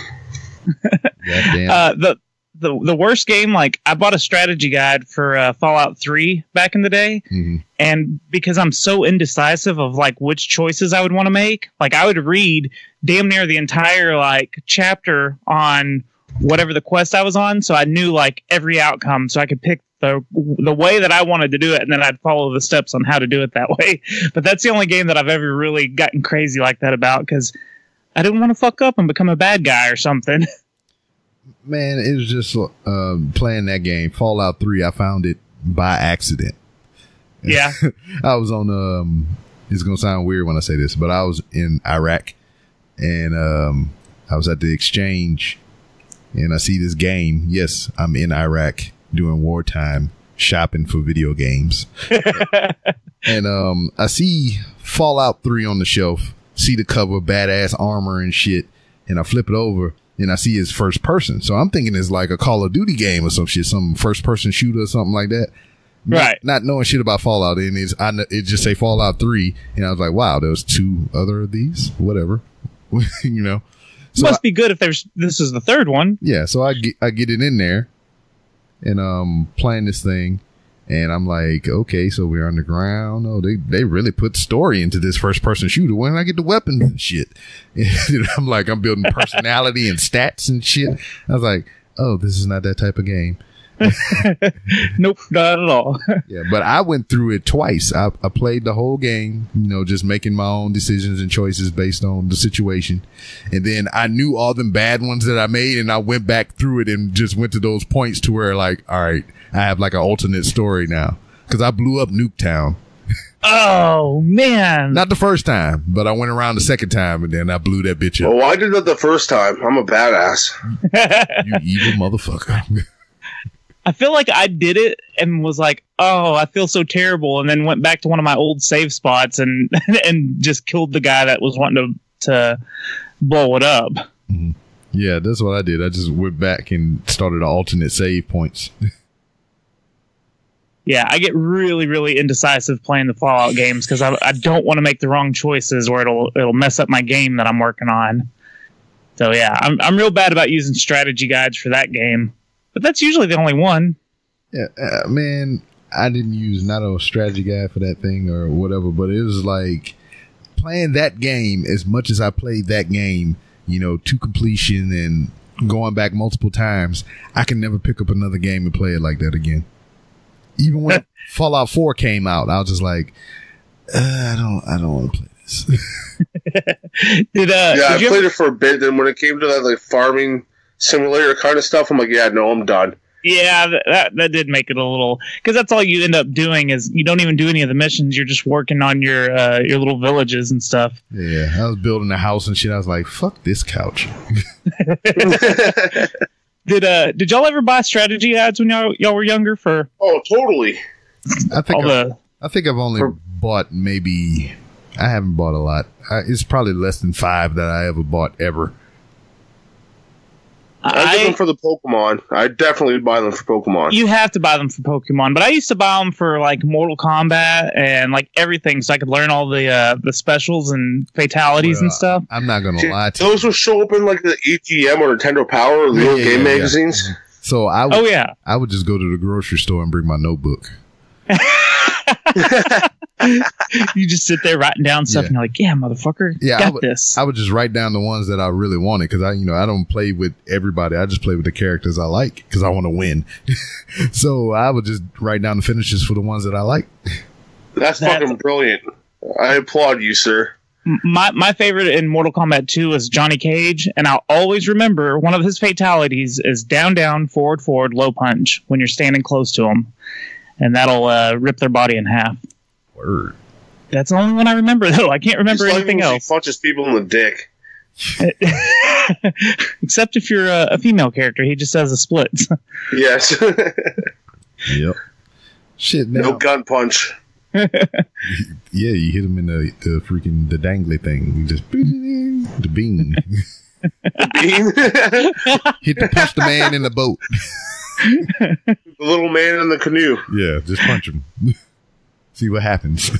goddamn. uh the the the worst game like i bought a strategy guide for uh, fallout 3 back in the day. Mhm. and because i'm so indecisive of like which choices i would want to make like i would read damn near the entire like chapter on whatever the quest i was on so i knew like every outcome so i could pick the the way that i wanted to do it and then i'd follow the steps on how to do it that way. But that's the only game that i've ever really gotten crazy like that about because i didn't want to fuck up and become a bad guy or something Man, it was just um, playing that game, Fallout Three. I found it by accident. yeah I was on um It's gonna sound weird when I say this, but I was in Iraq and um, I was at the exchange and I see this game. Yes, I'm in Iraq during wartime shopping for video games. and um, I see Fallout 3 on the shelf, see the cover, badass armor and shit, and I flip it over and I see his first person. So I'm thinking it's like a Call of Duty game or some shit, some first person shooter or something like that. Not- Right. Not, knowing shit about Fallout, and it's I it just say Fallout 3, and I was like, wow, there's two other of these, whatever, you know. So Must be good if there's this is the third one. yeah, so I get I get it in there and um playing this thing and I'm like, okay, so we're on underground. Oh, they they really put story into this first person shooter. When I get the weapons and shit. And I'm like, I'm building personality and stats and shit. I was like, oh, this is not that type of game. Nope, not at all. Yeah, but I went through it twice. I, I played the whole game, you know, just making my own decisions and choices based on the situation. And then I knew all them bad ones that I made and I went back through it and just went to those points to where like, all right, I have like an alternate story now. Cause I blew up Nuketown. oh man. Not the first time, but I went around the second time and then I blew that bitch up. Oh, I did that the first time. I'm a badass. You evil motherfucker. I feel like I did it and was like, "Oh, I feel so terrible," and then went back to one of my old save spots and and just killed the guy that was wanting to to blow it up. Mm-hmm. yeah, that's what I did. I just went back and started alternate save points. Yeah, I get really really indecisive playing the Fallout games because I, I don't want to make the wrong choices or it'll it'll mess up my game that I'm working on. So yeah, I'm I'm real bad about using strategy guides for that game, but that's usually the only one. Yeah, uh, man, I didn't use not a strategy guide for that thing or whatever, but it was like playing that game as much as I played that game, you know, to completion and going back multiple times. I can never pick up another game and play it like that again. Even when Fallout 4 came out, I was just like, uh, I don't, I don't want to play this. Did uh? Yeah, I did you played ever- it for a bit. Then when it came to that like farming simulator kind of stuff, I'm like, yeah, no, I'm done. Yeah, that, that that did make it a little because that's all you end up doing is you don't even do any of the missions. You're just working on your uh, your little villages and stuff. yeah, I was building a house and shit. I was like, fuck this couch. Did uh did y'all ever buy strategy ads when y'all y'all were younger for oh, totally. I think I- the? I think I've only For- bought maybe. I haven't bought a lot. I, it's probably less than five that I ever bought ever. I, get them for the Pokemon. I definitely buy them for Pokemon. you have to buy them for Pokemon, but I used to buy them for like Mortal Kombat and like everything, so I could learn all the uh, the specials and fatalities and stuff. I'm not gonna lie to you. Those will show up in like the ATM or Nintendo Power or the Yeah, little yeah, game yeah, yeah. magazines. So I would, Oh yeah, I would just go to the grocery store and bring my notebook. you just sit there writing down stuff, Yeah. and you're like, "Yeah, motherfucker, Yeah, I got would- this." I would just write down the ones that I really wanted because I, you know, I don't play with everybody. I just play with the characters I like because I want to win. so I would just write down the finishes for the ones that I like. That's That's- fucking brilliant. I applaud you, sir. my my favorite in Mortal Kombat 2 is Johnny Cage, and I'll always remember one of his fatalities is down, down, forward, forward, low punch when you're standing close to him, and that'll uh, rip their body in half. Word. That's the only one I remember, though. I can't remember Just like anything when else, She punches people in the dick. except if you're a, a female character. He just has a split. Yes. Yep. Shit. Now, no gun punch. yeah, you hit him in the, the freaking the dangly thing. You just the bean. The bean. hit the punch the man in the boat. The little man in the canoe. Yeah, just punch him. See what happens.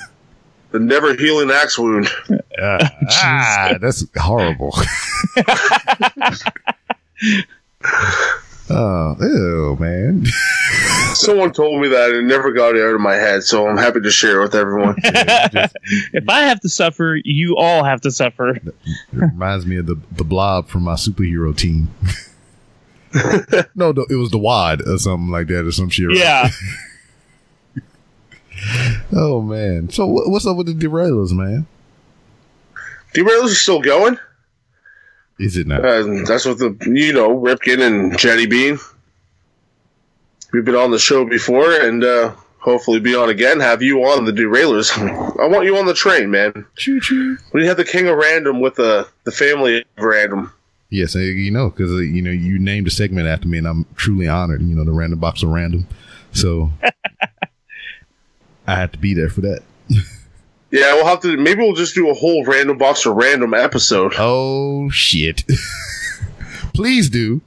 The never healing axe wound. Ah, ah, that's horrible. oh, ew, man. Someone told me that and it never got out of my head, so I'm happy to share it with everyone. if I have to suffer, you all have to suffer. It reminds me of the the blob from my superhero team. no, no, it was the wad or something like that or some shit. right? Yeah. Oh man. So wh- what's up with the derailers, man? Derailers are still going. Is it not? Uh, that's what the you know Ripkin and Jetty Bean. We've been on the show before, and uh, hopefully be on again. Have you on the derailers? I want you on the train, man. Choo choo. We have the king of random with the the family of random. Yes, uh, you know, because you know you named a segment after me, and I'm truly honored. You know, the random box of random. So I had to be there for that. Yeah, we'll have to. Maybe we'll just do a whole random box of random episode. Oh shit! Please do.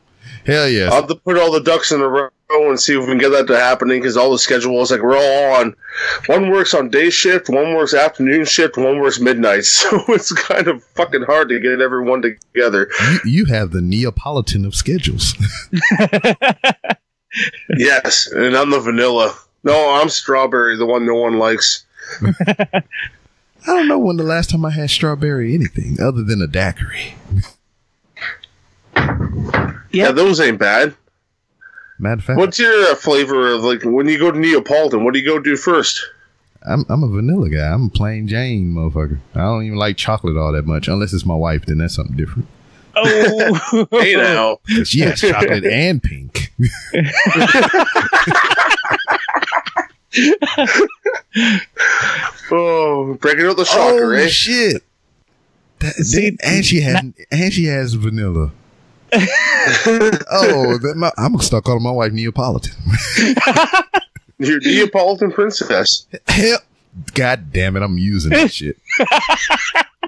Hell yes. I'll have to put all the ducks in a row and see if we can get that to happening because all the schedules like we're all on. One works on day shift, one works afternoon shift, one works midnight. So it's kind of fucking hard to get everyone together. you, you have the Neapolitan of schedules. yes, and I'm the vanilla. No, I'm strawberry, the one no one likes. I don't know when the last time I had strawberry anything other than a daiquiri. Yeah, those ain't bad. Matter of fact, What's your uh, flavor of like when you go to Neapolitan? What do you go do first? I'm I'm a vanilla guy. I'm a plain Jane motherfucker. I don't even like chocolate all that much unless it's my wife. Then that's something different. Oh, Hey now, 'Cause She has chocolate and pink. oh, breaking out the shocker, oh eh? shit! That, See, that- and she has and she has vanilla. oh, my, I'm gonna start calling my wife Neapolitan. You're Neapolitan princess. Hell, God damn it! I'm using that shit.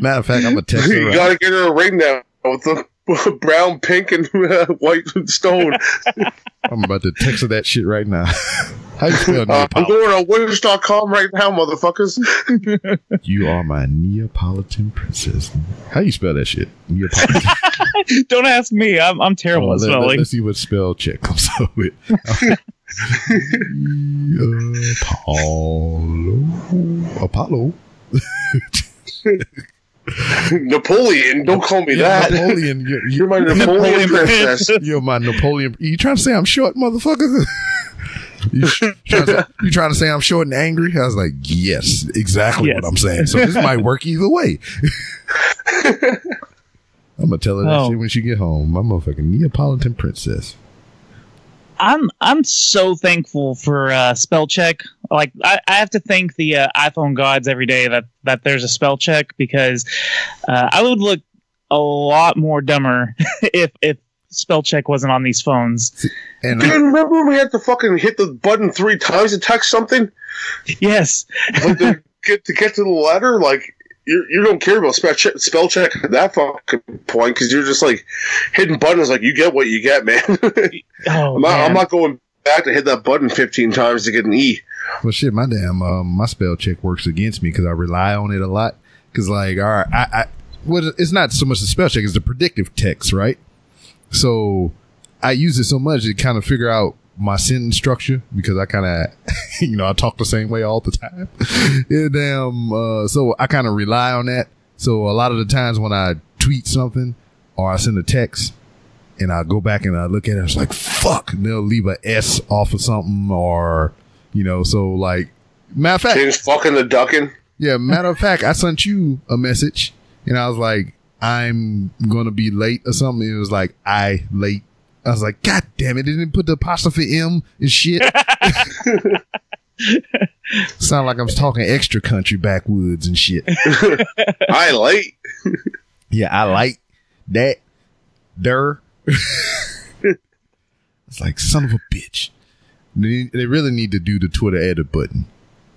Matter of fact, I'm gonna text her. you right- gotta get her a ring now with the brown, pink, and uh, white stone. I'm about to text her that shit right now. How you spell Uh, I'm going on Wish.com right now, motherfuckers. You are my Neapolitan princess. How you spell that shit? Neapolitan. don't ask me. I'm I'm terrible Oh, at let, spelling. us see what spell check comes up with. Apollo. Apollo. Napoleon, don't call me Yeah, that. Napoleon. You're, You're you're, my Napoleon, Napoleon princess. you're my Napoleon. You trying to say I'm short, motherfucker? You, sh- trying to, you trying to say I'm short and angry? I was like, yes, exactly Yes. what I'm saying. So this might work either way. I'm gonna tell her that Oh. shit when she get home. My motherfucking Neapolitan princess. I'm I'm so thankful for uh, spell check. Like I, I have to thank the uh, iPhone gods every day that that there's a spell check because uh, I would look a lot more dumber if if spell check wasn't on these phones. And Dude, I, remember when we had to fucking hit the button three times to text something? Yes, Like to get to get to the letter? Like, you, you don't care about spell check, spell check at that fucking point because you're just like hitting buttons like you get what you get, man. oh I'm, not, I'm not going back to hit that button 15 times to get an E. well, shit, my damn, um, my spell check works against me because I rely on it a lot. Because like, all right, I, I, what it's not so much the spell check; it's the predictive text, right? So I use it so much to kind of figure out my sentence structure because I kind of, you know, I talk the same way all the time. yeah, damn. Uh, so I kind of rely on that. So a lot of the times when I tweet something or I send a text and I go back and I look at it, it's like, fuck, and they'll leave a S off of something or, you know, so like, matter of fact, fucking the ducking. yeah, matter of fact, I sent you a message and I was like, I'm gonna be late or something. It was like I late. I was like, God damn it, it didn't put the apostrophe M and shit. Sound like I'm talking extra country backwoods and shit. I like. Yeah, I like that. Der. it's like son of a bitch. They, they really need to do the Twitter edit button.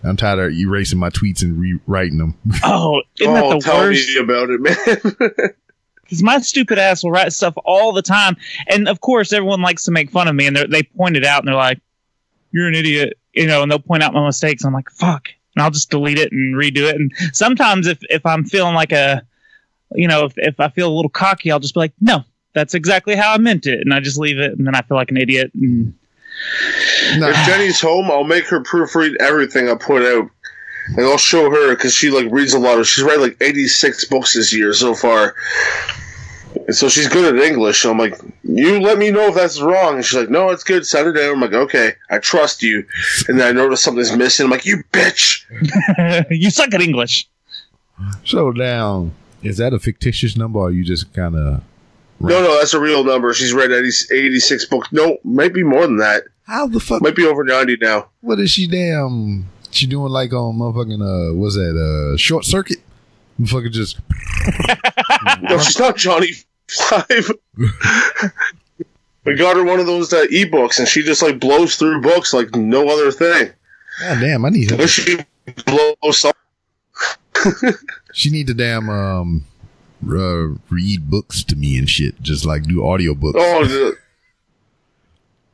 I'm tired of erasing my tweets and rewriting them. Oh, isn't oh, that the tell worst? me about it, man. Because my stupid ass will write stuff all the time, and of course everyone likes to make fun of me, and they're- point it out, and they're like, "You're an idiot," you know, and they'll point out my mistakes. I'm like, "Fuck," and I'll just delete it and redo it. And sometimes if if I'm feeling like a, you know, if if I feel a little cocky, I'll just be like, "No, that's exactly how I meant it," and I just leave it, and then I feel like an idiot. And No, if Jenny's home, I'll make her proofread everything I put out. And I'll show her because she like reads a lot of. She's read like eighty six books this year so far, and so she's good at English. So I'm like, you let me know if that's wrong. And she's like, no, it's good. Send it down. I'm like, okay, I trust you. And then I notice something's missing. I'm like, you bitch. you suck at English. So now, Is that a fictitious number or you just kind of. No, no, that's a real number. She's read 80, 86 books. No, maybe more than that. How the fuck? Might be over ninety now. What is she damn? She doing like on motherfucking uh, what's that? Uh, short circuit. Motherfucker just No, she's not Johnny Five. we got her one of those uh, ebooks, and she just like blows through books like no other thing. God damn, I need her. She blows. She need to damn um uh, read books to me and shit. Just like do audio books. Oh, the,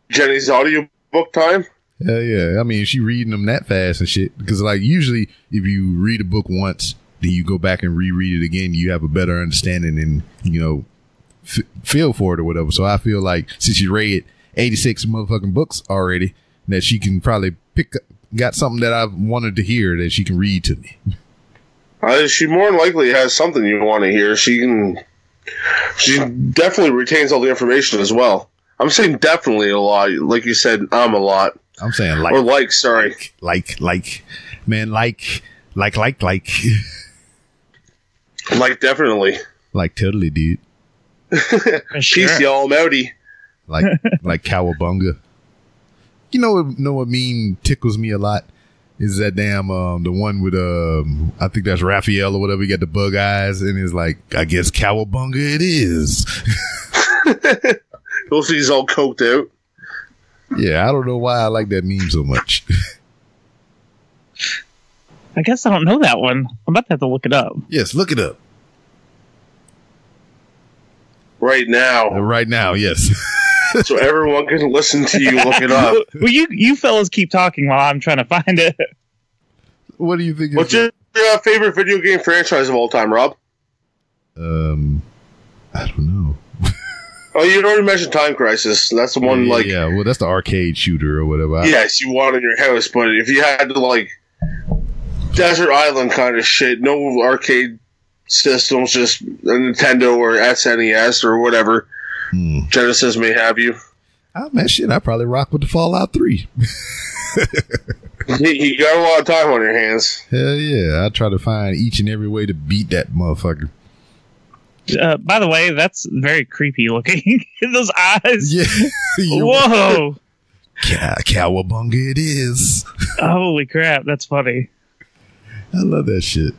Jenny's audiobook time. Hell yeah. I mean, she reading them that fast and shit. Because like usually if you read a book once, then you go back and reread it again, you have a better understanding and, you know, f- feel for it or whatever. So I feel like since she read 86 motherfucking books already, that she can probably pick up, got something that I've wanted to hear that she can read to me. Uh, she more than likely has something you want to hear. She can. She definitely retains all the information as well. I'm saying definitely a lot. Like you said, I'm a lot. I'm saying like, Or like, sorry. like, like, man, like, like, like, like, Like, definitely. like totally, dude. Sure. Peace, y'all. I'm outie. like like cowabunga. You know what? Know what meme tickles me a lot is that damn um the one with um I think that's Raphael or whatever. He got the bug eyes and it's like I guess cowabunga it is. You'll see he's all coked out. Yeah, I don't know why I like that meme so much. I guess I don't know that one. I'm about to have to look it up. yes, look it up Right now. Uh, right now. Yes. so everyone can listen to you look it up. well, you you fellas keep talking while I'm trying to find it. what do you think? What's your uh, favorite video game franchise of all time, Rob? um, I don't know. Oh, you already mentioned Time Crisis. That's the one, yeah, like, yeah, well, that's the arcade shooter or whatever. Yes, you want in your house, but if you had to, like, desert island kind of shit, no arcade systems, just a Nintendo or SNES or whatever Hmm. Genesis may have you. Oh man, shit! I probably rock with the Fallout Three. You, you got a lot of time on your hands. Hell yeah! I try to find each and every way to beat that motherfucker. Uh, by the way, that's very creepy looking. Those eyes. Yeah. Whoa! Cow- cowabunga it is. Holy crap! That's funny. I love that shit.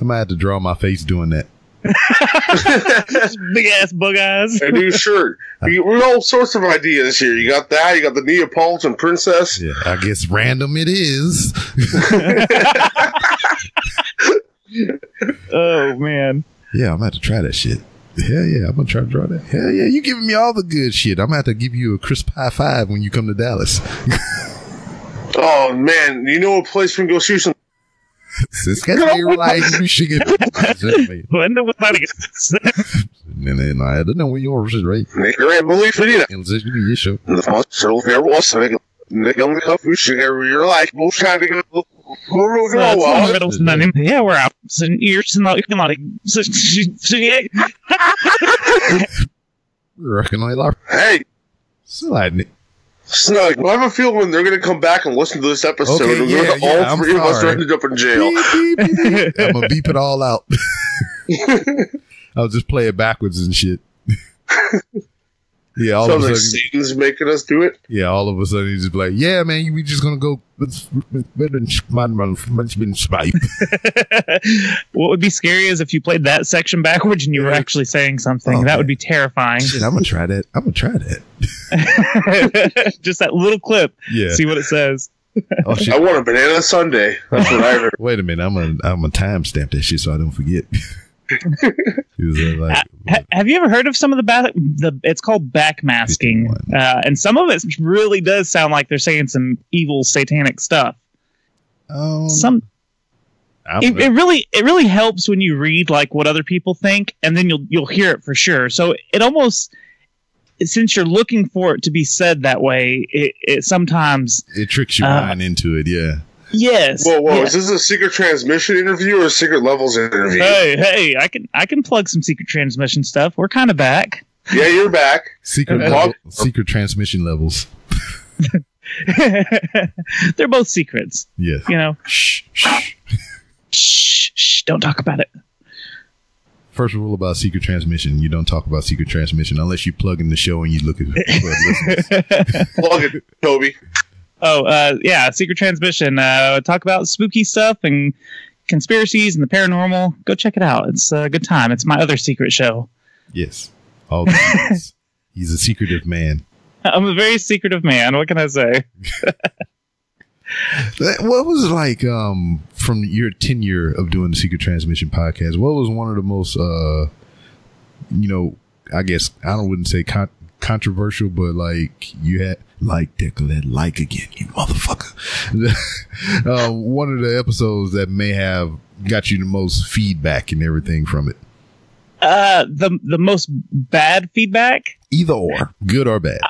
I might have to draw my face doing that. Big ass bug eyes. A new shirt. We we got all sorts of ideas here. You got that. You got the Neapolitan princess. Yeah, I guess random it is. Oh man. Yeah, I'm gonna have to try that shit. Hell yeah, I'm gonna try to draw that. Hell yeah, you giving me all the good shit. I'm gonna have to give you a crisp high five when you come to Dallas. Oh man, you know a place we can go shoot some. It's gonna be like you should get. When the funny. And then I don't know where yours is right. Nigger and believe it. And it's just your show. The hospital there was a nigga on the cup who should you're like we'll try to go. Yeah, we're out. So you're like, come on. So, so, yeah. Rocking like our Hey, sliding it. Snug. I have a feeling they're going to come back and listen to this episode. Okay, and yeah, we're- yeah, all I'm three of us are ended up in jail. Beep, beep, beep, beep. I'm gonna beep it all out. I'll just play it backwards and shit. yeah, all Sounds of a like sudden, Satan's making us do it. yeah, all of a sudden he's just like, yeah, man, we just gonna go. Let's been spike. what would be scary is if you played that section backwards and you were actually saying something. Oh, that man. would be terrifying. Shit, I'm gonna try that. I'm gonna try that. Just that little clip. Yeah. See what it says. Oh shit. I want a banana sundae. That's what I heard. Wait a minute. I'm gonna I'm gonna timestamp that shit so I don't forget. like, Ha- have you ever heard of some of the back? The it's called backmasking, uh, and some of it really does sound like they're saying some evil satanic stuff. um, Some it, it really it really helps when you read like what other people think, and then you'll you'll hear it for sure. So it almost since you're looking for it to be said that way, it, it sometimes it tricks your uh, mind into it. Yeah. Yes. Whoa, whoa! yeah. Is this a secret transmission interview or a secret levels interview? Hey, hey! I can I can plug some secret transmission stuff. We're kind of back. Yeah, you're back. Secret Uh, level, secret transmission levels. They're both secrets, Yeah. you know. Shh, shh. Shh, shh, don't talk about it. First rule about secret transmission: you don't talk about secret transmission unless you plug in the show and you look at. Plug it, Toby. Oh, uh, yeah, Secret Transmission. Uh, talk about spooky stuff and conspiracies and the paranormal. Go check it out. It's a good time. It's my other secret show. Yes, all. He's a secretive man. I'm a very secretive man. What can I say? What was it like um, from your tenure of doing the Secret Transmission podcast? What was one of the most, uh, you know, I guess I don't wouldn't say con- controversial, but like you had like tickle that like again, you motherfucker. uh, one of the episodes that may have got you the most feedback and everything from it, Uh, the the most bad feedback. either or, good or bad.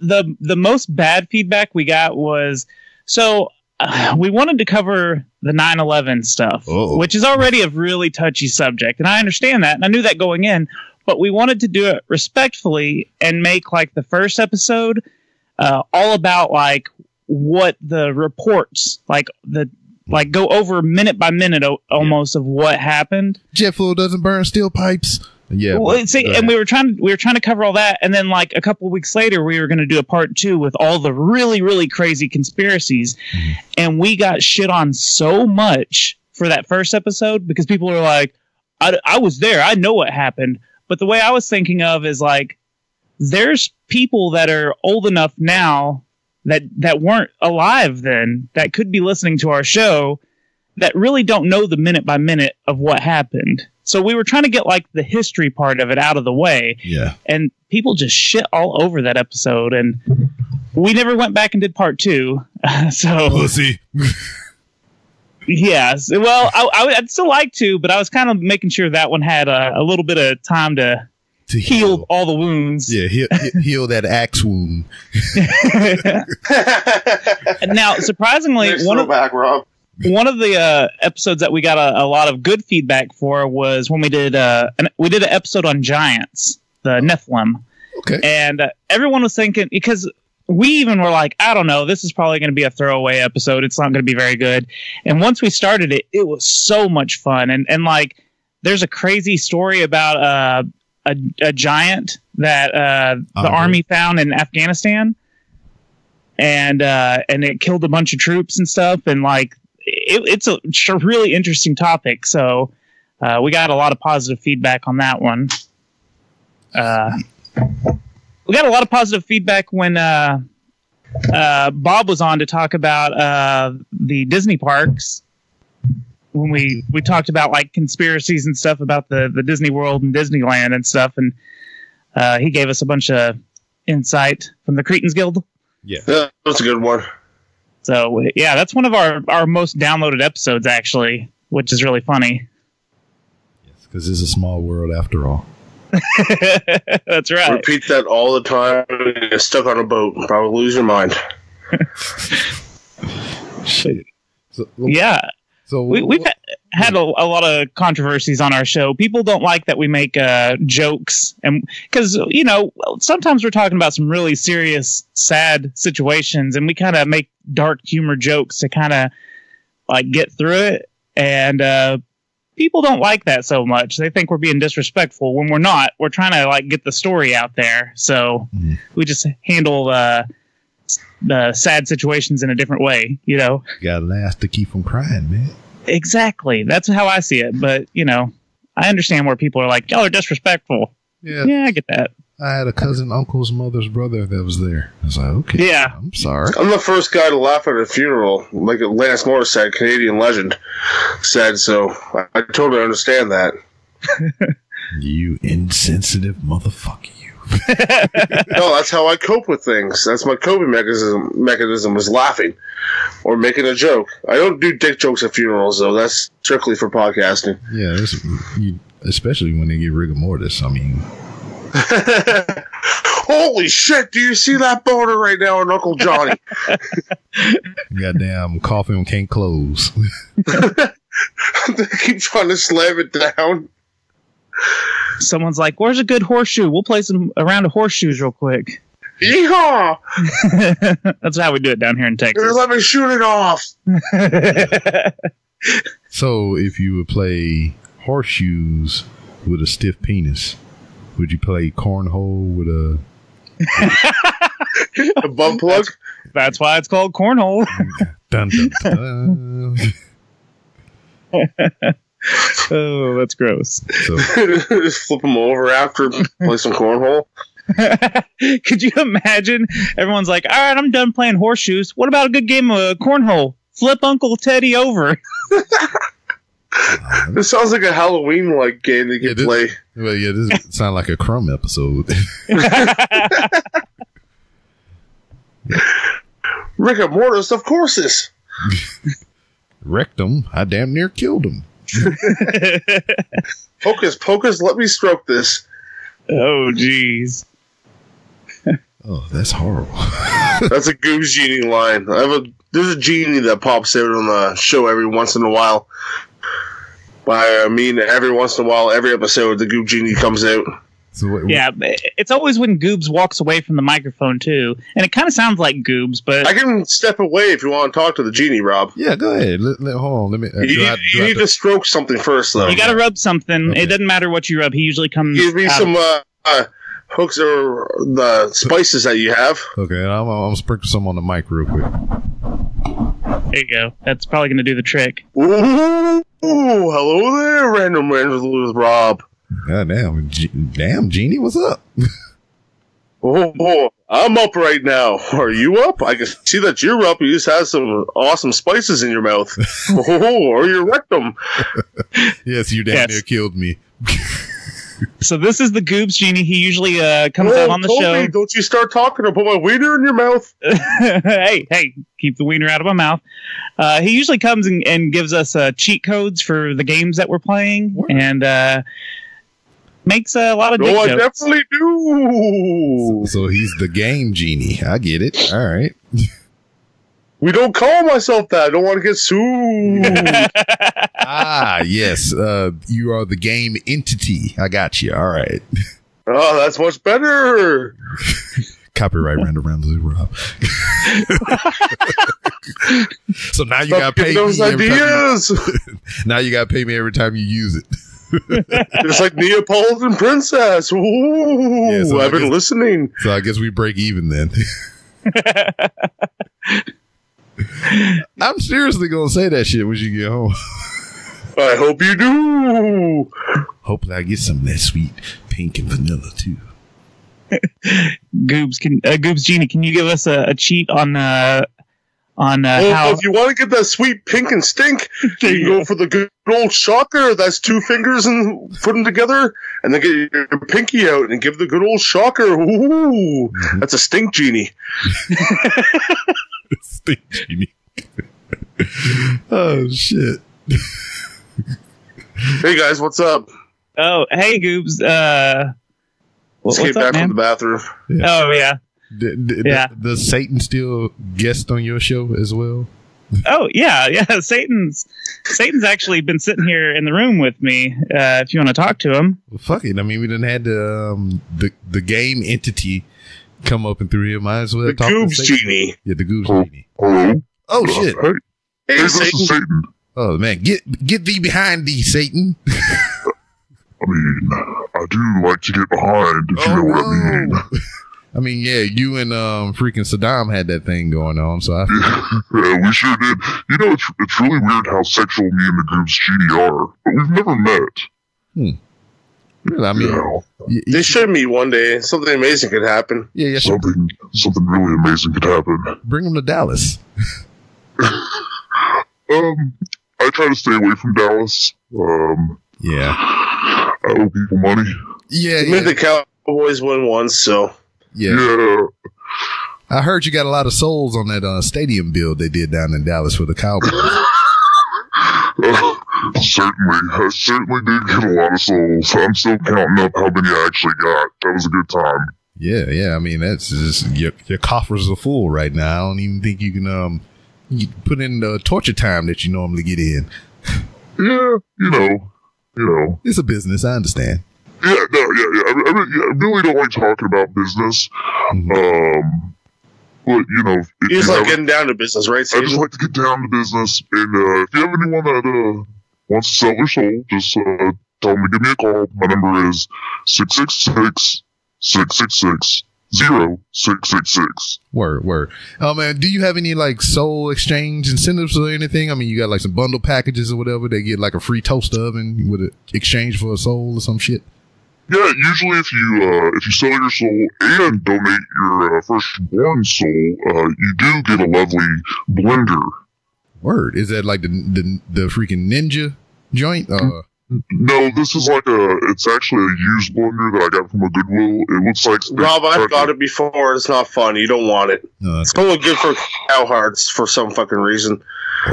the the most bad feedback we got was so uh, we wanted to cover the 9/11 stuff, Uh-oh. which is already a really touchy subject, and I understand that, and I knew that going in, but we wanted to do it respectfully and make like the first episode uh, all about like what the reports like the like go over minute by minute o- almost of what happened. Jet fuel doesn't burn steel pipes. Yeah, well, but- see, go and we were trying to we were trying to cover all that, and then like a couple weeks later, we were going to do a part two with all the really really crazy conspiracies, Mm-hmm. and we got shit on so much for that first episode because people were like, I, "I was there, I know what happened," but the way I was thinking of is like, there's people that are old enough now that that weren't alive then that could be listening to our show that really don't know the minute by minute of what happened. So we were trying to get like the history part of it out of the way, yeah. and people just shit all over that episode, and we never went back and did part two. so Pussy. yes, well, I, I, would still like to, but I was kind of making sure that one had a, a little bit of time to to heal all the wounds. Yeah, heal, heal that axe wound. Now, surprisingly, Nice one of throwback, one of the uh, episodes that we got a, a lot of good feedback for was when we did uh, an, we did an episode on giants, the Nephilim, Okay. and uh, everyone was thinking because we even were like, I don't know, this is probably going to be a throwaway episode. It's not going to be very good. And once we started it, it was so much fun, and and like there's a crazy story about uh, a a giant that uh, the Uh-huh. army found in Afghanistan. And uh, and it killed a bunch of troops and stuff, and like it, it's a, it's a really interesting topic. So uh, we got a lot of positive feedback on that one. We got a lot of positive feedback when uh, uh, Bob was on to talk about uh, the Disney parks. When we we talked about like conspiracies and stuff about the the Disney World and Disneyland and stuff, and uh, he gave us a bunch of insight from the Cretans Guild. Yeah, that's a good one. So yeah, that's one of our our most downloaded episodes actually, which is really funny. Because it's a small world after all. that's right. Repeat that all the time. You're stuck on a boat. Probably lose your mind. So, Yeah, so we, we've ha- had a, a lot of controversies on our show. People don't like that we make uh, jokes, and because you know sometimes we're talking about some really serious, sad situations, and we kind of make dark humor jokes to kind of like get through it. And uh, people don't like that so much. They think we're being disrespectful when we're not. We're trying to like get the story out there. So Mhm. we just handle uh, the sad situations in a different way. You know. gotta laugh to keep from crying, man. Exactly. That's how I see it. But, you know, I understand where people are like, y'all are disrespectful. Yeah, Yeah, I get that. I had a cousin, uncle's mother's brother that was there. I was like, okay, Yeah. I'm sorry. I'm the first guy to laugh at a funeral, like Lance Morris said, Canadian legend said. So I, I totally understand that. You insensitive motherfucker, you. no, that's how I cope with things. That's my coping mechanism. Mechanism is laughing or making a joke. I don't do dick jokes at funerals, though. That's strictly for podcasting. Yeah, you, especially when they get rigor mortis. I mean, Holy shit! Do you see that boner right now on Uncle Johnny? goddamn coffin can't close. they keep trying to slam it down. Someone's like, where's a good horseshoe? We'll play some around a round of horseshoes real quick. Yeehaw! That's how we do it down here in You're Texas. gonna let me shoot it off. so if you would play horseshoes with a stiff penis? Would you play cornhole with a A bum plug. That's why it's called cornhole. dun dun? dun? oh, that's gross. so Just flip them over after play some cornhole. Could you imagine? Everyone's like, "All right, I'm done playing horseshoes. What about a good game of cornhole? Flip Uncle Teddy over." This sounds like a Halloween like game that you Yeah, can this- play. well, yeah, this sounds like a crumb episode. Rick and Mortis, of course this. Wrecked him. I damn near killed him. Pocus, Pocus, let me stroke this. oh, jeez. Oh, that's horrible. That's a Goose Genie line. I have a there's a genie that pops out on the show every once in a while. By I mean every once in a while, every episode the Goobz Genie comes out. So what, Yeah, it's always when Goobz walks away from the microphone too, and it kind of sounds like Goobz, but I can step away if you want to talk to the genie, Rob. Yeah, go ahead. Let, let, hold on. Let me. Uh, You, do I, need- do you need to stroke something first, though. you got to rub something. Okay. It doesn't matter what you rub. He usually comes. Give me out some uh, uh, hooks or the spices that you have. okay, I'm, I'm gonna sprinkle some on the mic real quick. There you go. That's probably going to do the trick. Ooh, hello there, random random with Rob. God damn, G- damn, Genie, what's up? Oh, oh, I'm up right now. Are you up? I can see that you're up. You just had some awesome spices in your mouth. oh, or your rectum. yes, you damn Yes. near killed me. So this is the Goobz genie. He usually uh, comes Whoa, out on the Toby, show. Don't you start talking or put my wiener in your mouth. hey, hey, keep the wiener out of my mouth. Uh, he usually comes and, and gives us uh, cheat codes for the games that we're playing, Word. and uh, makes a lot of dick No, I jokes. definitely do. So he's the game genie. I get it. All right. We don't call myself that. I don't want to get sued. ah, yes. Uh, you are the game entity. I got you. All right. oh, that's much better. Copyright Random Ramsey Rob. so now you got to pay those me every time ideas. you, now you got to pay me every time you use it. It's like Neapolitan princess. Ooh, Yeah, so I've been listening. So I guess we break even then. I'm seriously gonna say that shit when you get home. I hope you do. Hopefully, I get some of that sweet pink and vanilla too. Goobz can uh, Goobz genie. Can you give us a, a cheat on uh, on uh, Well, how? if you want to get that sweet pink and stink, you can go for the good old shocker. That's two fingers and put them together, and then get your pinky out and give the good old shocker. Ooh, Mhm. that's a stink genie. Stink genie. oh shit! Hey guys, what's up? oh, hey Goobz. Uh, Let's what's get back man? from the bathroom. Oh yeah. D- d- Yeah. d- Does Satan still guest on your show as well? Oh yeah, yeah. Satan's Satan's actually been sitting here in the room with me. Uh, if you want to talk to him. Well, fuck it. I mean, we didn't had the um, the the game entity come up and through here. Might as well The talk to Goobz Satan. genie. Yeah, the Goobz Oh. genie. Hello. Oh shit! Hey, Hey, hey, this Satan. is Satan. Oh man, get get thee behind thee, Satan! I mean, I do like to get behind, if you know what I mean. I mean, yeah, you and um freaking Saddam had that thing going on, so I Yeah, we sure did. You know, it's, it's really weird how sexual me and the group's genie are, but we've never met. really, I mean, Yeah, y- They y- should meet one day. Something amazing could happen. yeah, yeah, something something really amazing could happen. bring them to Dallas. Um, I try to stay away from Dallas. Um, Yeah, I owe people money. yeah, They yeah, the Cowboys win once, so yeah. Yeah, I heard you got a lot of souls on that uh, stadium build they did down in Dallas for the Cowboys. certainly. I certainly did get a lot of souls. I'm still counting up how many I actually got. That was a good time. yeah, yeah. I mean, that's just your your coffers are full right now. I don't even think you can um you put in the torture time that you normally get in. Yeah, you know, you know. It's a business, I understand. Yeah, no, yeah, yeah. I, I, really- yeah, I really don't like talking about business. Mhm. Um, but you know, if you you just like have- getting down to business, right? I just like to get down to business. And uh, if you have anyone that uh, wants to sell their soul, just uh, tell them to give me a call. My number is 666 666 0666. Word, word. Oh man, do you have any like soul exchange incentives or anything? I mean, you got like some bundle packages or whatever. They get like a free toast oven with an exchange for a soul or some shit. Yeah, usually if you uh, if you sell your soul and donate your uh, firstborn soul, uh, you do get a lovely blender. Word. Is that like the the, the freaking ninja joint? Uh, No, this is like a. It's actually a used blender that I got from a Goodwill. It looks like Rob, I've got it before. It's not fun. You don't want it. uh, It's only good for cow hearts for some fucking reason.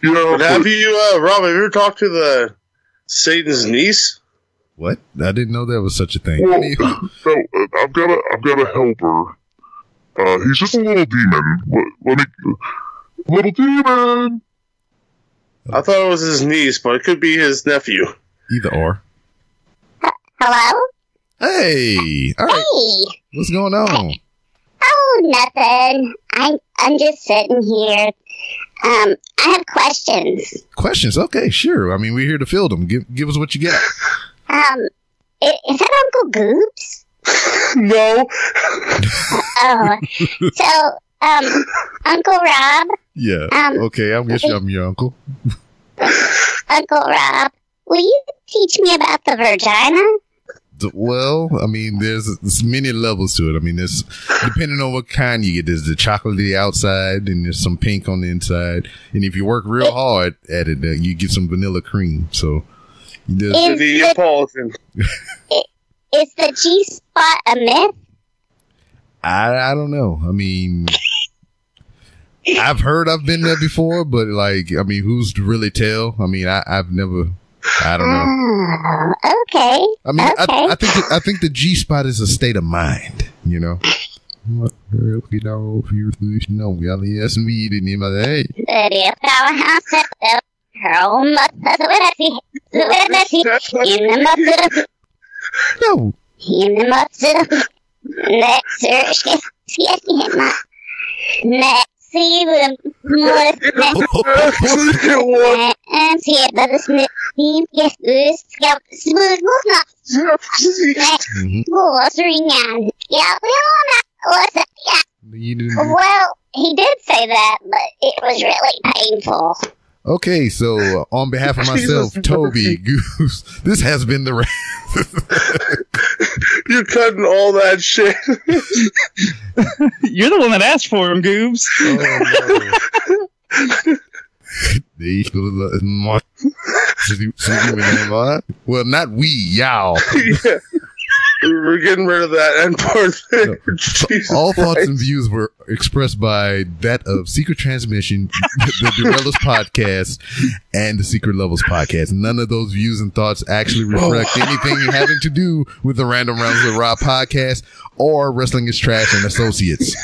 You know, But have you, uh, Rob, have you ever talked to the Satan's niece? what? I didn't know there was such a thing. Well, no, uh, I've got a, I've got a helper. Uh, he's just a little demon. Let, let me, little demon. I thought it was his niece, but it could be his nephew. Either or. Hello? Hey, all right. Hey! What's going on? Oh, nothing. I'm I'm just sitting here. Um, I have questions. Questions? Okay, sure. I mean, we're here to fill them. Give give us what you got. Um, i- is that Uncle Goobz? no. Oh, so um, Uncle Rob, Yeah. Um, Okay, I'm guess I'm your uncle. Uncle Rob, will you teach me about the vagina? Well, I mean, there's, there's many levels to it. I mean, there's depending on what kind you get. There's the chocolatey outside, and there's some pink on the inside. And if you work real hard at it, uh, you get some vanilla cream. So, you Is The the, is the G spot a myth? I I don't know. I mean, I've heard I've been there before, but like, I mean, who's to really tell? I mean, I, I've never. I don't know. Oh, okay. I mean, okay. I, I think it, I think the G spot is a state of mind. You know. What girl, you know, if you're you know, we all yes, we didn't even hey. Det powerhouse at the home matsuverasi, suverasi, in the matsuverasi, No, scout, smooth, not. Next, Mhm. was ringing. Yeah, we all know. What's it? Yeah. you didn't. Well, he did say that, but it was really painful. Okay, so uh, on behalf of myself, Toby Goose, this has been the. Ra- You're cutting all that shit. You're the one that asked for him, Goobz. They should Well, not we, y'all. yeah. We're getting rid of that end part there. Jesus All thoughts and views were expressed by that of Secret Transmission, the Dorellas podcast, and the Secret Levels podcast. None of those views and thoughts actually oh. reflect anything having to do with the Random Rounds with Rob podcast or Wrestling is Trash and Associates.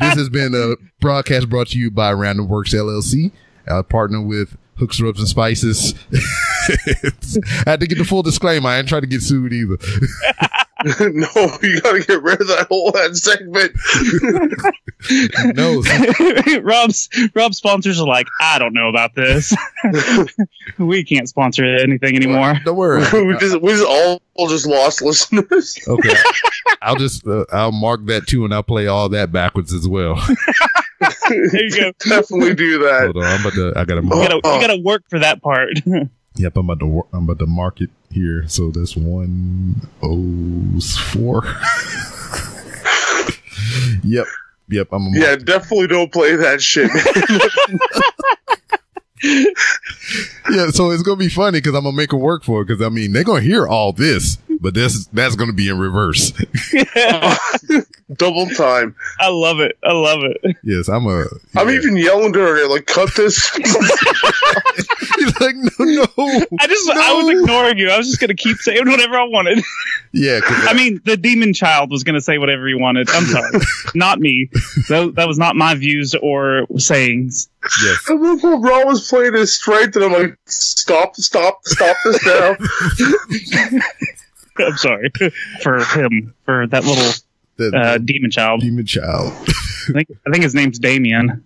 this has been a broadcast brought to you by Random Works LLC, our partner with Hooks, Rubs, and Spices. I had to get the full disclaimer. I ain't trying to get sued either. no, you gotta get rid of that whole that segment. No, Rob's Rob's sponsors are like, I don't know about this. we can't sponsor anything anymore. don't worry. we just we just all, all just lost listeners. Okay, I'll just uh, I'll mark that too, and I'll play all that backwards as well. There you go. Definitely do that. Hold on, I'm about to. I gotta You gotta, you gotta work for that part. Yep, I'm about to. I'm about to mark it here. So that's one oh four. yep, yep. I'm. A Yeah, definitely don't play that shit. yeah. So it's gonna be funny because I'm gonna make them work for it. Because I mean, they're gonna hear all this, but this that's gonna be in reverse. Double time. I love it. I love it. yes, I'm a. I'm yeah. even yelling to her like, cut this. He's like, no, no. I just I was ignoring you. I was just gonna keep saying whatever I wanted. Yeah. I mean, the demon child was gonna say whatever he wanted. I'm sorry, not me. That, that was not my views or sayings. yes. I love how Ron was playing his strength, and I'm like, stop, stop, stop this now. I'm sorry for him for that little The, uh, demon child. demon child, I think I think his name's Damien.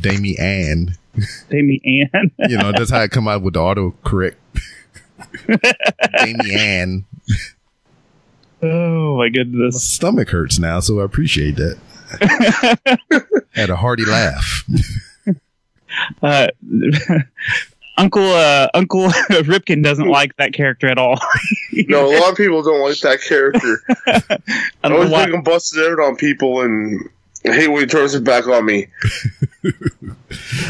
Damien. Damien. You know, that's how I come out with the auto correct. Damian. oh my My goodness. stomach hurts now, so I appreciate that. Had a hearty laugh. Uh, Uncle uh, Uncle Ripkin doesn't like that character at all. No, a lot of people don't like that character. I I don't know always why. make him busted out on people, and I hate when he turns it back on me.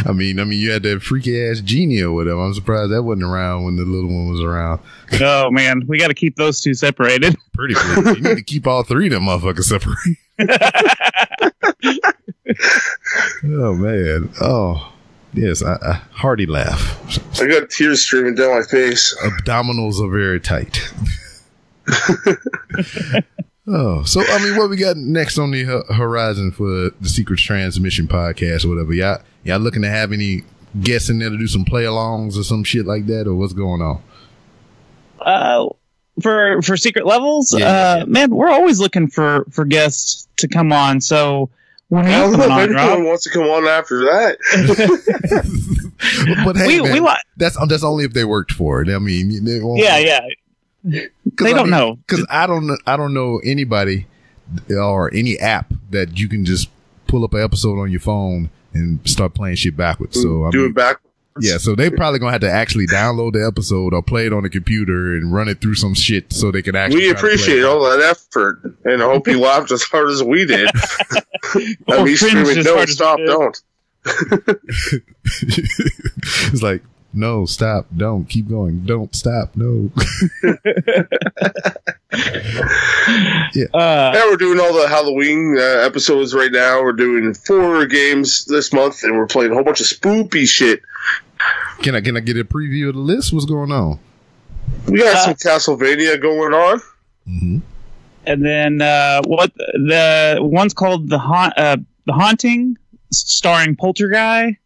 I mean, I mean, you had that freaky ass genie or whatever. I'm surprised that wasn't around when the little one was around. Oh man, we got to keep those two separated. Pretty cool. you need to keep all three of them motherfuckers separate. oh man. Oh yes, I, I hearty laugh. I got tears streaming down my face. Abdominals are very tight. oh, so I mean, what we got next on the ho- horizon for the Secret Transmission podcast or whatever? Y'all, y'all looking to have any guests in there to do some play-alongs or some shit like that, or what's going on? Uh, for for secret levels, Yeah, uh, yeah, yeah. man, we're always looking for for guests to come on. So when are I don't know if anyone Rob? wants to come on after that. but hey, We- man, we li- that's um, that's only if they worked for it. I mean, they won't, Yeah, yeah. They don't know. because I don't know. I don't know anybody or any app that you can just pull up an episode on your phone and start playing shit backwards. So I Do mean, it back. Yeah, so they probably gonna have to actually download the episode or play it on the computer and run it through some shit so they can actually. We try to play appreciate all that effort, and I hope you laughed as hard as we did. Or At me screaming, no, stop, don't. it's like no, stop, don't keep going, don't stop, no. Uh, Yeah, we're doing all the Halloween uh, episodes right now. We're doing four games this month, and we're playing a whole bunch of spoopy shit. Can I can I get a preview of the list? What's going on? We got Uh, some Castlevania going on. hmm and then uh, what the one's called the haunt, uh, the haunting, starring Poltergeist.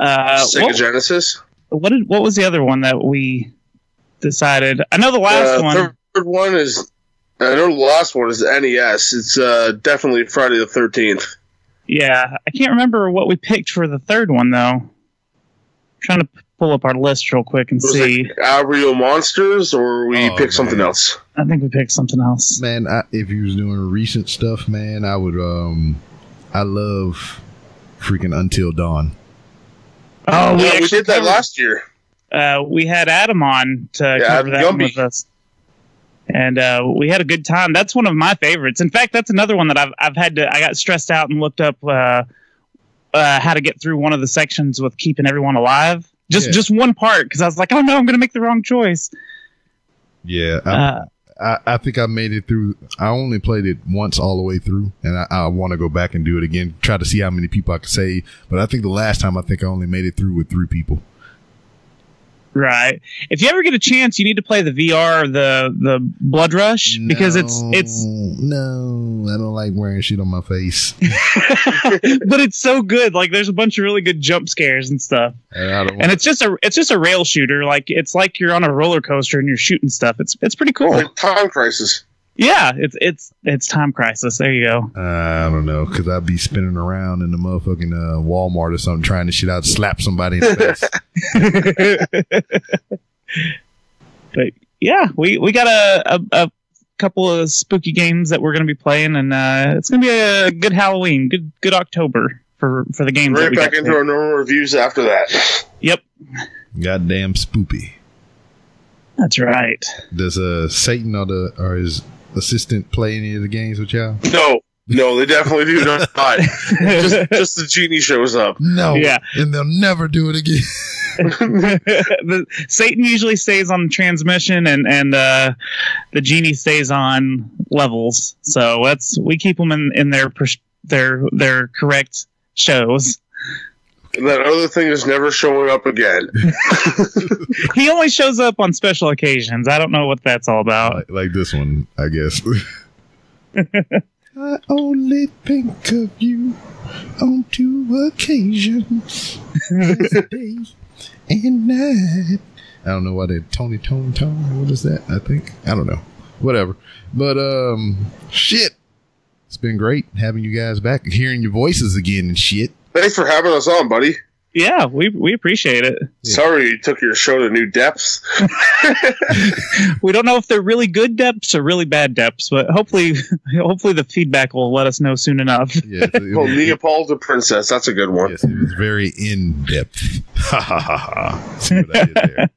Uh, Sega what, Genesis. what did what was the other one that we decided? I know the last Uh, one. Third one is. I know the last one is NES. It's uh, definitely Friday the Thirteenth. Yeah, I can't remember what we picked for the third one though. trying to p- pull up our list real quick and Was see. it Real Monsters, or we Oh, picked something else? I think we picked something else. Man, I, if you was doing recent stuff, man, I would. um I love freaking Until Dawn. Oh, we, yeah, we did that covered- last year. uh, we had Adam on to Yeah, cover Adam that one with us, and uh, we had a good time. That's one of my favorites. In fact, that's another one that I've I've had to. I got stressed out and looked up uh, uh, how to get through one of the sections with keeping everyone alive. Just Yeah. just one part because I was like, oh no, I'm going to make the wrong choice. Yeah, I, Uh, I, I think I made it through. I only played it once all the way through, and I, I want to go back and do it again. Try to see how many people I can save. But I think the last time I think I only made it through with three people. Right. If you ever get a chance, you need to play the VR, the the Blood Rush, because it's it's no. I don't like wearing shit on my face. but it's so good. Like there's a bunch of really good jump scares and stuff. And I don't. and it's just a it's just a rail shooter like it's like you're on a roller coaster and you're shooting stuff it's it's pretty cool Like Time Crisis. Yeah it's it's it's time crisis there you go I don't know because I'd be spinning around in the motherfucking uh, Walmart or something, trying to shit out, slap somebody in the face. but yeah we we got a, a, a couple of spooky games that we're going to be playing and uh it's going to be a good halloween good good october for for the games Right back got into our normal reviews after that. yep Goddamn spoopy. that's right Does uh Satan or the or his assistant play any of the games with y'all? No, no, they definitely do not. just, just the genie shows up. No. Yeah. And they'll never do it again. the Satan usually stays on transmission, and and uh, the genie stays on levels. So that's we keep them in in their pers- their their correct shows. And that other thing is never showing up again. He only shows up on special occasions. I don't know what that's all about. like, like this one, I guess. I only think of you on two occasions, day and night. I don't know why they Tony Tone Tone. What is that? I think I don't know. Whatever. But um, shit. It's been great having you guys back, hearing your voices again and shit. Thanks for having us on, buddy. Yeah, we we appreciate it. Sorry you took your show to new depths. We don't know if they're really good depths or really bad depths, but hopefully, hopefully the feedback will let us know soon enough. Yes, it, Oh, was- Neapolitan Princess. That's a good one. yes, it was very in depth. Ha ha ha ha. See what I did there?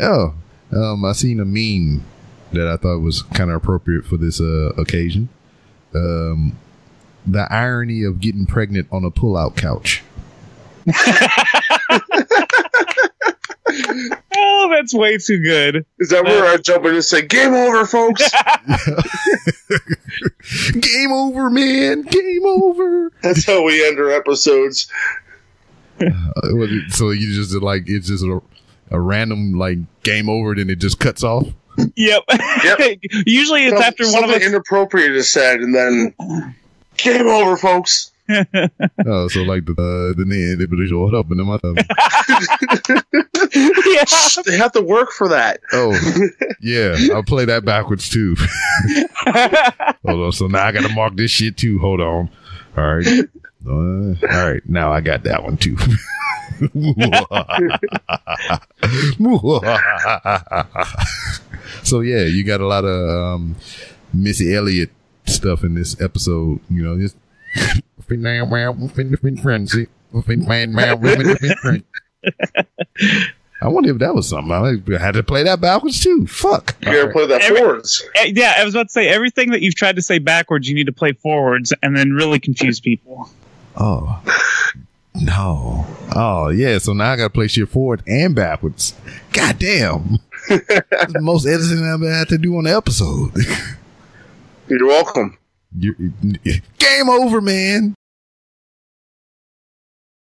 Oh, um, I seen a meme that I thought was kind of appropriate for this uh, occasion. Um, the irony of getting pregnant on a pull-out couch. Oh, that's way too good. Is that where I jump in and say, game over, folks? Game over, man. Game over. That's how we end our episodes. Uh, so you just like it's just a, a random like game over, then it just cuts off. Yep. Yep. Usually it's Some- after one of something us. inappropriate is said, and then game over, folks. Oh, so like the uh, the name they put it up and then my thumb. yeah. They have to work for that. Oh, yeah, I'll play that backwards too. Hold on, so now I got to mark this shit too. Hold on. All right, uh, all right. Now I got that one too. so yeah, you got a lot of um, Missy Elliott stuff in this episode. You know, just I wonder if that was something. I had to play that backwards too. Fuck. You gotta play that Every- forwards. Eh, yeah, I was about to say everything that you've tried to say backwards, you need to play forwards and then really confuse people. Oh. No. Oh, yeah. So now I got to play shit forward and backwards. God damn. That's the most editing I've ever had to do on the episode. You're welcome. You- game over, man.